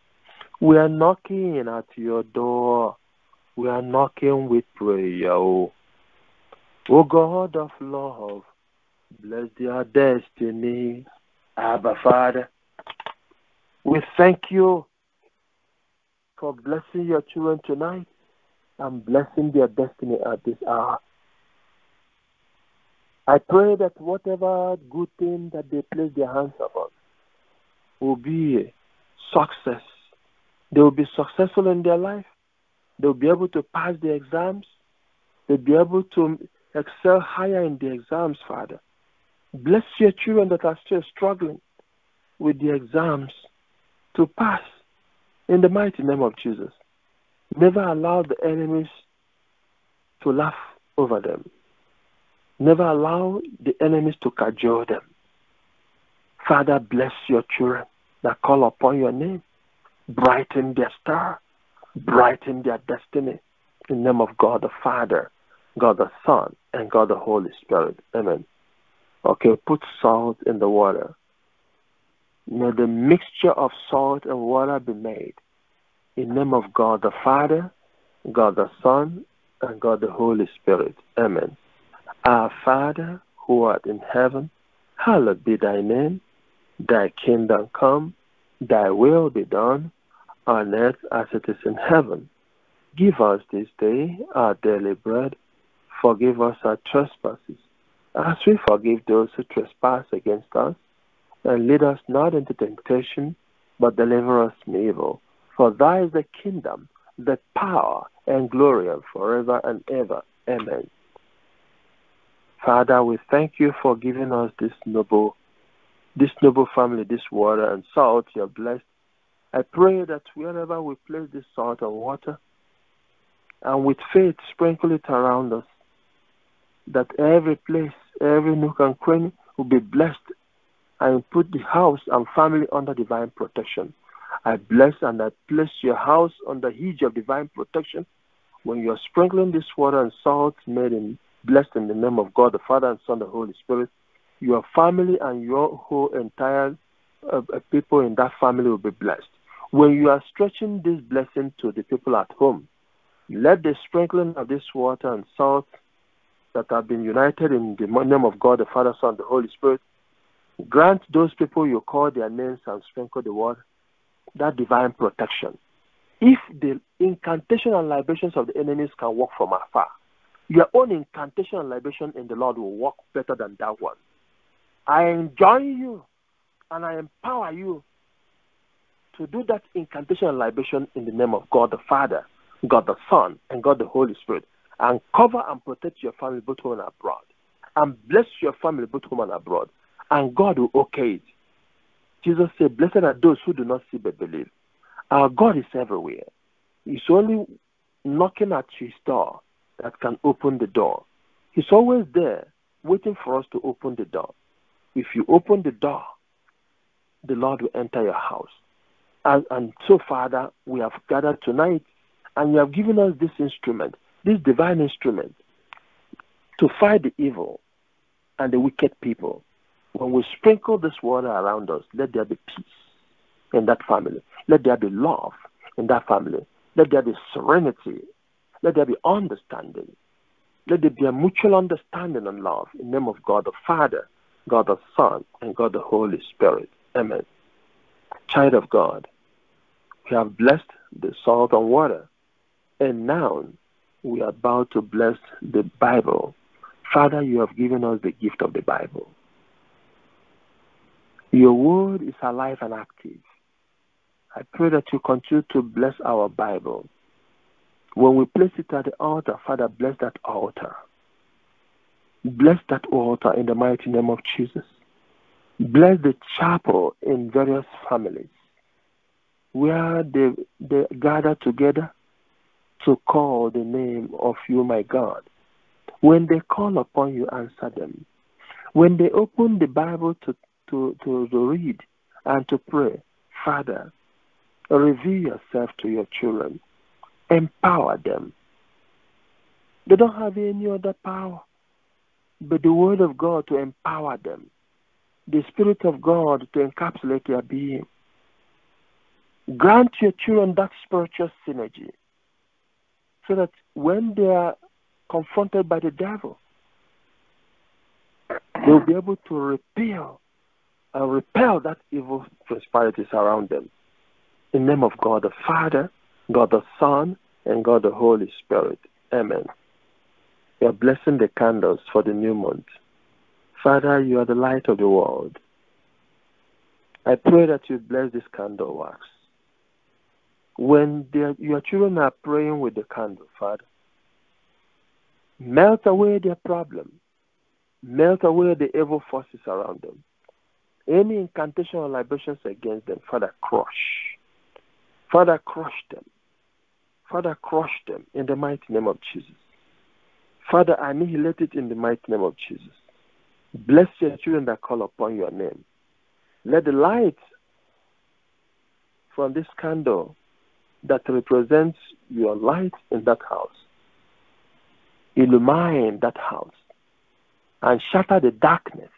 We are knocking at your door. We are knocking with prayer. O O God of love, bless their destiny. Abba Father, we thank you for blessing your children tonight and blessing their destiny at this hour. I pray that whatever good thing that they place their hands upon will be success. They will be successful in their life. They will be able to pass the exams. They'll be able to excel higher in the exams, Father. Bless your children that are still struggling with the exams to pass in the mighty name of Jesus. Never allow the enemies to laugh over them. Never allow the enemies to cajole them. Father, bless your children that call upon your name. Brighten their star. Brighten their destiny. In the name of God the Father, God the Son, and God the Holy Spirit. Amen. Okay, put salt in the water. May the mixture of salt and water be made. In the name of God the Father, God the Son, and God the Holy Spirit. Amen. Our Father, who art in heaven, hallowed be thy name. Thy kingdom come, thy will be done, on earth as it is in heaven. Give us this day our daily bread. Forgive us our trespasses, as we forgive those who trespass against us. And lead us not into temptation, but deliver us from evil. For thy is the kingdom, the power, and glory forever and ever. Amen. Father, we thank you for giving us this noble, this noble family, this water and salt. You're blessed. I pray that wherever we place this salt and water, and with faith sprinkle it around us, that every place, every nook and cranny will be blessed, and put the house and family under divine protection. I bless and I place your house under hedge of divine protection. When you're sprinkling this water and salt made in blessed in the name of God, the Father and Son, the Holy Spirit. Your family and your whole entire uh, uh, people in that family will be blessed. When you are stretching this blessing to the people at home, let the sprinkling of this water and salt that have been united in the name of God, the Father, Son, the Holy Spirit, grant those people you call their names and sprinkle the water that divine protection. If the incantation and libations of the enemies can work from afar, Your own incantation and libation in the Lord will work better than that one. I enjoin you and I empower you to do that incantation and libation in the name of God the Father, God the Son, and God the Holy Spirit, and cover and protect your family both home and abroad, and bless your family both home and abroad, and God will okay it. Jesus said, Blessed are those who do not see but believe. Our God is everywhere. He's only knocking at his door that can open the door. He's always there, waiting for us to open the door. If you open the door, the Lord will enter your house. And, and so, Father, we have gathered tonight, and you have given us this instrument, this divine instrument, to fight the evil and the wicked people. When we sprinkle this water around us, let there be peace in that family. Let there be love in that family. Let there be serenity. Let there be understanding. Let there be a mutual understanding and love in the name of God the Father, God the Son, and God the Holy Spirit. Amen. Child of God, we have blessed the salt and water, and now we are about to bless the Bible. Father, you have given us the gift of the Bible. Your word is alive and active. I pray that you continue to bless our Bible. When we place it at the altar, Father, bless that altar. Bless that altar in the mighty name of Jesus. Bless the chapel in various families where they, they gather together to call the name of you, my God. When they call upon you, answer them. When they open the Bible to, to, to, to read and to pray, Father, reveal yourself to your children. Empower them. They don't have any other power but the Word of God to empower them, the Spirit of God to encapsulate their being. Grant your children that spiritual synergy so that when they are confronted by the devil, they'll be able to repel and repel that evil prosperities around them. In the name of God the Father, God the Son, and God the Holy Spirit. Amen. We are blessing the candles for the new month. Father, you are the light of the world. I pray that you bless this candle wax. When your children are praying with the candle, Father, melt away their problem, melt away the evil forces around them. Any incantation or libations against them, Father, crush. Father, crush them. Father, crush them in the mighty name of Jesus. Father, annihilate it in the mighty name of Jesus. Bless your children that call upon your name. Let the light from this candle that represents your light in that house illumine that house and shatter the darkness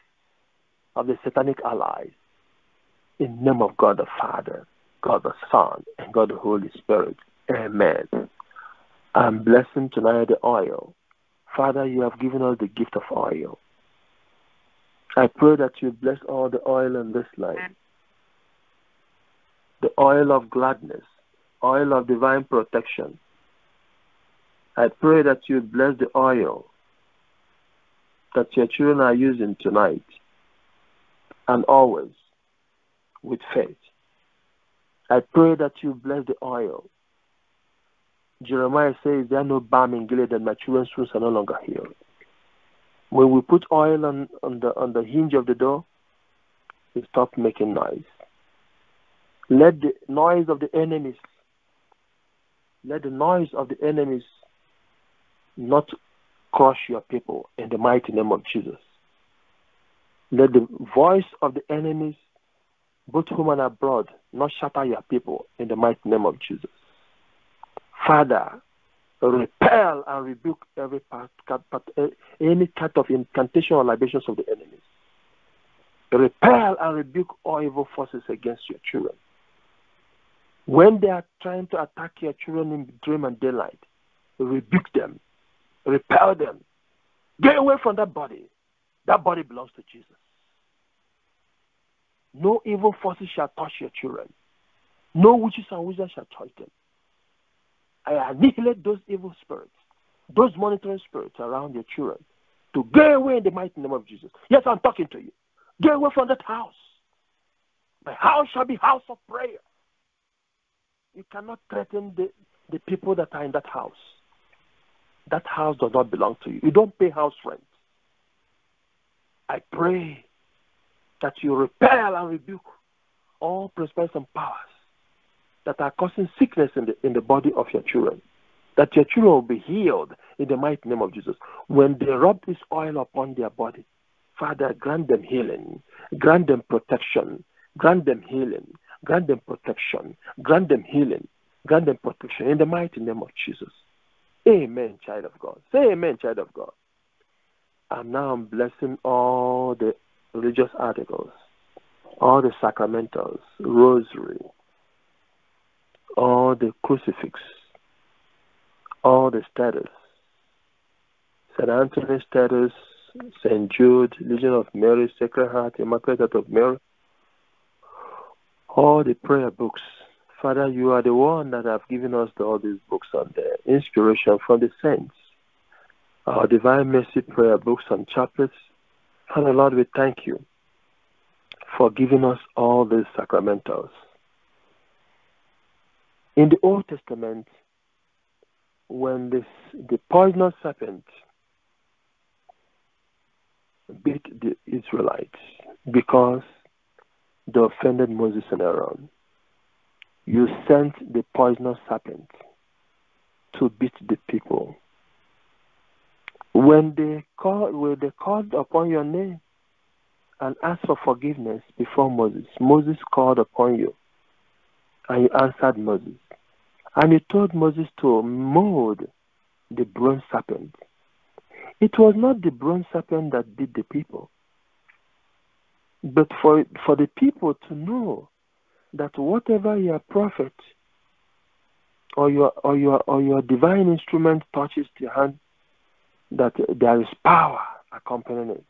of the satanic allies in the name of God the Father, God the Son, and God the Holy Spirit. Amen. I'm blessing tonight the oil Father, you have given us the gift of oil. I pray that you bless all the oil in this life. The oil of gladness, oil of divine protection. I pray that you bless the oil that your children are using tonight and always with faith. I pray that you bless the oil Jeremiah says, There are no balm in Gilead, and my children's wounds are no longer healed. When we put oil on, on, the, on the hinge of the door, we stop making noise. Let the noise of the enemies, let the noise of the enemies not crush your people in the mighty name of Jesus. Let the voice of the enemies, both home and abroad, not shatter your people in the mighty name of Jesus. Father, repel and rebuke every part, eh, any kind of incantation or libations of the enemies. Repel and rebuke all evil forces against your children. When they are trying to attack your children in dream and daylight, rebuke them, repel them. Get away from that body. That body belongs to Jesus. No evil forces shall touch your children. No witches and wizards shall touch them. I annihilate those evil spirits those monitoring spirits around your children to go away in the mighty name of Jesus. Yes, I'm talking to you. Get away from that house. My house shall be house of prayer. You cannot threaten the, the people that are in that house. That house does not belong to you. You don't pay house rent. I pray that you repel and rebuke all principalities and powers that are causing sickness in the, in the body of your children. That your children will be healed in the mighty name of Jesus. When they rub this oil upon their body, Father, grant them healing, grant them protection, grant them healing, grant them protection, grant them healing, grant them protection in the mighty name of Jesus. Amen, child of God. Say amen, child of God. And now I'm blessing all the religious articles, all the sacramentals, rosary, all the crucifix, all the status, St. Anthony's status, St. Jude, Legion of Mary, Sacred Heart, Immaculate of Mary, all the prayer books. Father, you are the one that have given us all these books and the inspiration from the saints. Our Divine Mercy prayer books and chaplets. Father, Lord, we thank you for giving us all these sacramentals. In the Old Testament, when this, the poisonous serpent beat the Israelites because they offended Moses and Aaron. You sent the poisonous serpent to beat the people. When they called, when they called upon your name and asked for forgiveness before Moses, Moses called upon you and you answered Moses. And you told Moses to mold the bronze serpent it was not the bronze serpent that did the people, but for, for the people to know that whatever your prophet or your or your or your divine instrument touches the hand, that there is power accompanying it.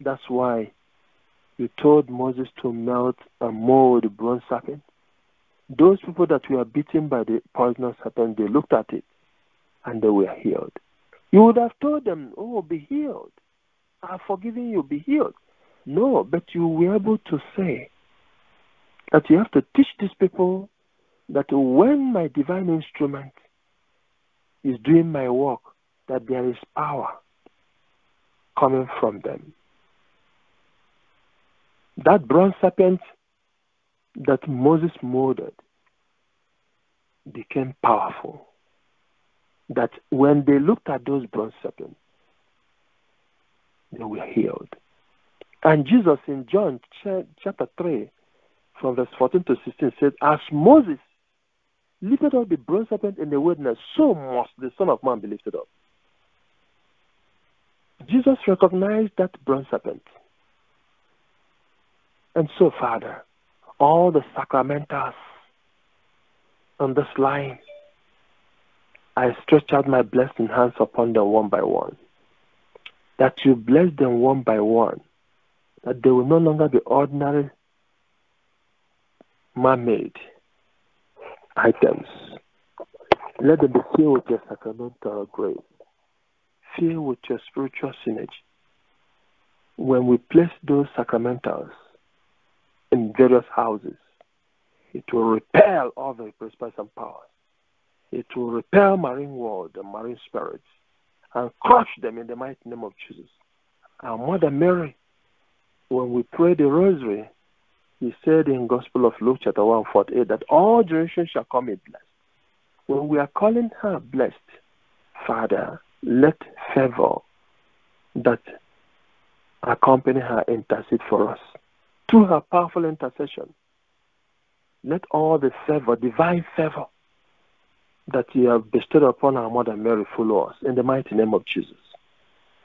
That's why you told Moses to melt and mold the bronze serpent. Those people that were beaten by the poisonous serpent, they looked at it and they were healed. You would have told them, Oh, be healed. I've forgiven you, be healed. No, but you were able to say that you have to teach these people that when my divine instrument is doing my work, that there is power coming from them. That bronze serpent that Moses molded became powerful that when they looked at those bronze serpents, they were healed. And Jesus in John chapter 3, from verse 14 to 16, said, As Moses lifted up the bronze serpent in the wilderness, so must the Son of Man be lifted up. Jesus recognized that bronze serpent. And so, Father, all the sacramentals on this line I stretch out my blessing hands upon them one by one. That you bless them one by one. That they will no longer be ordinary man made items. Let them be filled with your sacramental grace, filled with your spiritual synergy. When we place those sacramentals in various houses, it will repel all the principalities and powers it will repel marine world and marine spirits and crush them in the mighty name of Jesus. Our Mother Mary, when we pray the rosary, he said in Gospel of Luke chapter 148 that all generations shall come me blessed. When we are calling her blessed, Father, let favor that accompany her intercede for us. Through her powerful intercession, let all the favor, divine favor, that you have bestowed upon our Mother Mary follow us in the mighty name of Jesus.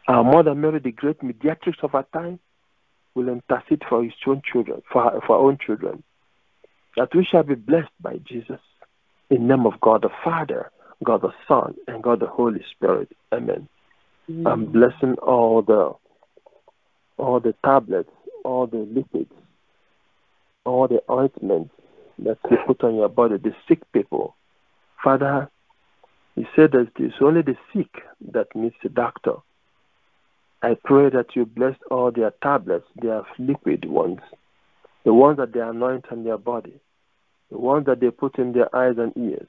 Our Mother Mary, the great mediatrix of our time, will intercede for his own children, for, our, for our own children, that we shall be blessed by Jesus. In the name of God the Father, God the Son, and God the Holy Spirit. Amen. Mm-hmm. I'm blessing all the all the tablets, all the liquids, all the ointments that you put on your body, the sick people, Father, You said that it's only the sick that needs the doctor. I pray that you bless all their tablets, their liquid ones, the ones that they anoint on their body, the ones that they put in their eyes and ears.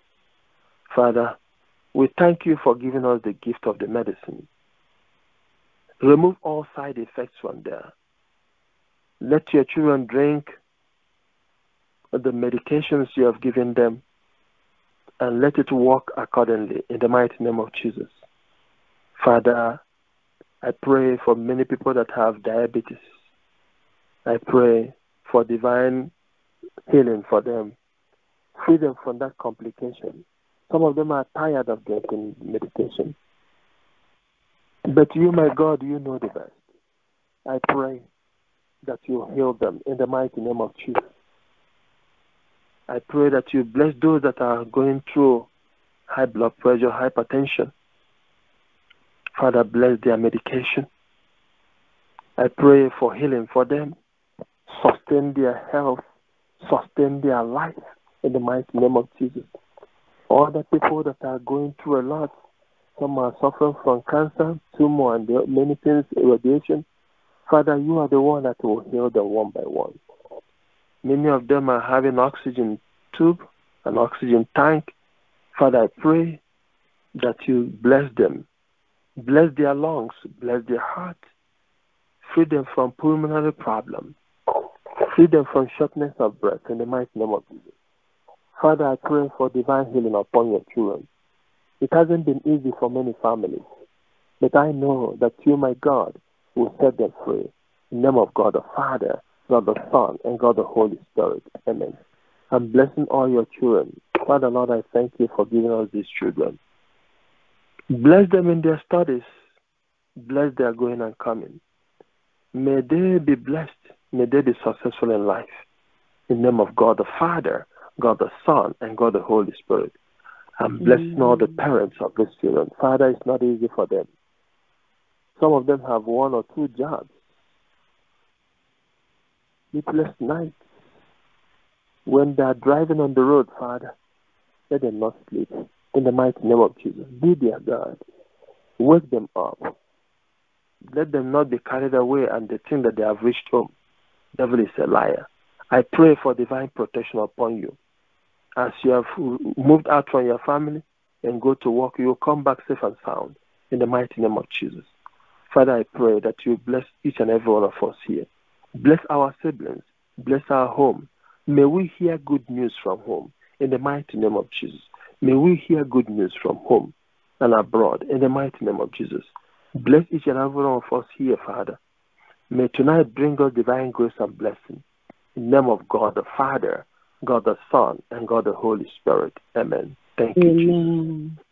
Father, we thank you for giving us the gift of the medicine. Remove all side effects from there. Let your children drink the medications you have given them and let it work accordingly in the mighty name of Jesus. Father, I pray for many people that have diabetes. I pray for divine healing for them, free them from that complication. Some of them are tired of getting medication. But you, my God, you know the best. I pray that you heal them in the mighty name of Jesus. I pray that you bless those that are going through high blood pressure, hypertension. Father, bless their medication. I pray for healing for them. Sustain their health. Sustain their life in the mighty name of Jesus. The people that are going through a lot, some are suffering from cancer, tumor, and many things, radiation. Father, you are the one that will heal them one by one. Many of them are having oxygen tube, an oxygen tank. Father, I pray that you bless them. Bless their lungs, bless their heart. Free them from pulmonary problems. Free them from shortness of breath in the mighty name of Jesus. Father, I pray for divine healing upon your children. It hasn't been easy for many families, but I know that you, my God, will set them free. In the name of God the Father, God the Son, and God the Holy Spirit. Amen. I'm blessing all your children. Father, Lord, I thank you for giving us these children. Bless them in their studies. Bless their going and coming. May they be blessed. May they be successful in life. In the name of God the Father, God the Son, and God the Holy Spirit. I'm blessing mm-hmm. all the parents of these children. Father, it's not easy for them. Some of them have one or two jobs. Sleepless nights. When they are driving on the road, Father, let them not sleep. In the mighty name of Jesus, be their God. Wake them up. Let them not be carried away and they think that they have reached home. Devil is a liar. I pray for divine protection upon you. As you have moved out from your family and go to work, you will come back safe and sound in the mighty name of Jesus. Father, I pray that you bless each and every one of us here. Bless our siblings. Bless our home. May we hear good news from home in the mighty name of Jesus. May we hear good news from home and abroad in the mighty name of Jesus. Bless each and every one of us here, Father. May tonight bring us divine grace and blessing. In the name of God the Father, God the Son, and God the Holy Spirit. Amen. Thank you, Jesus.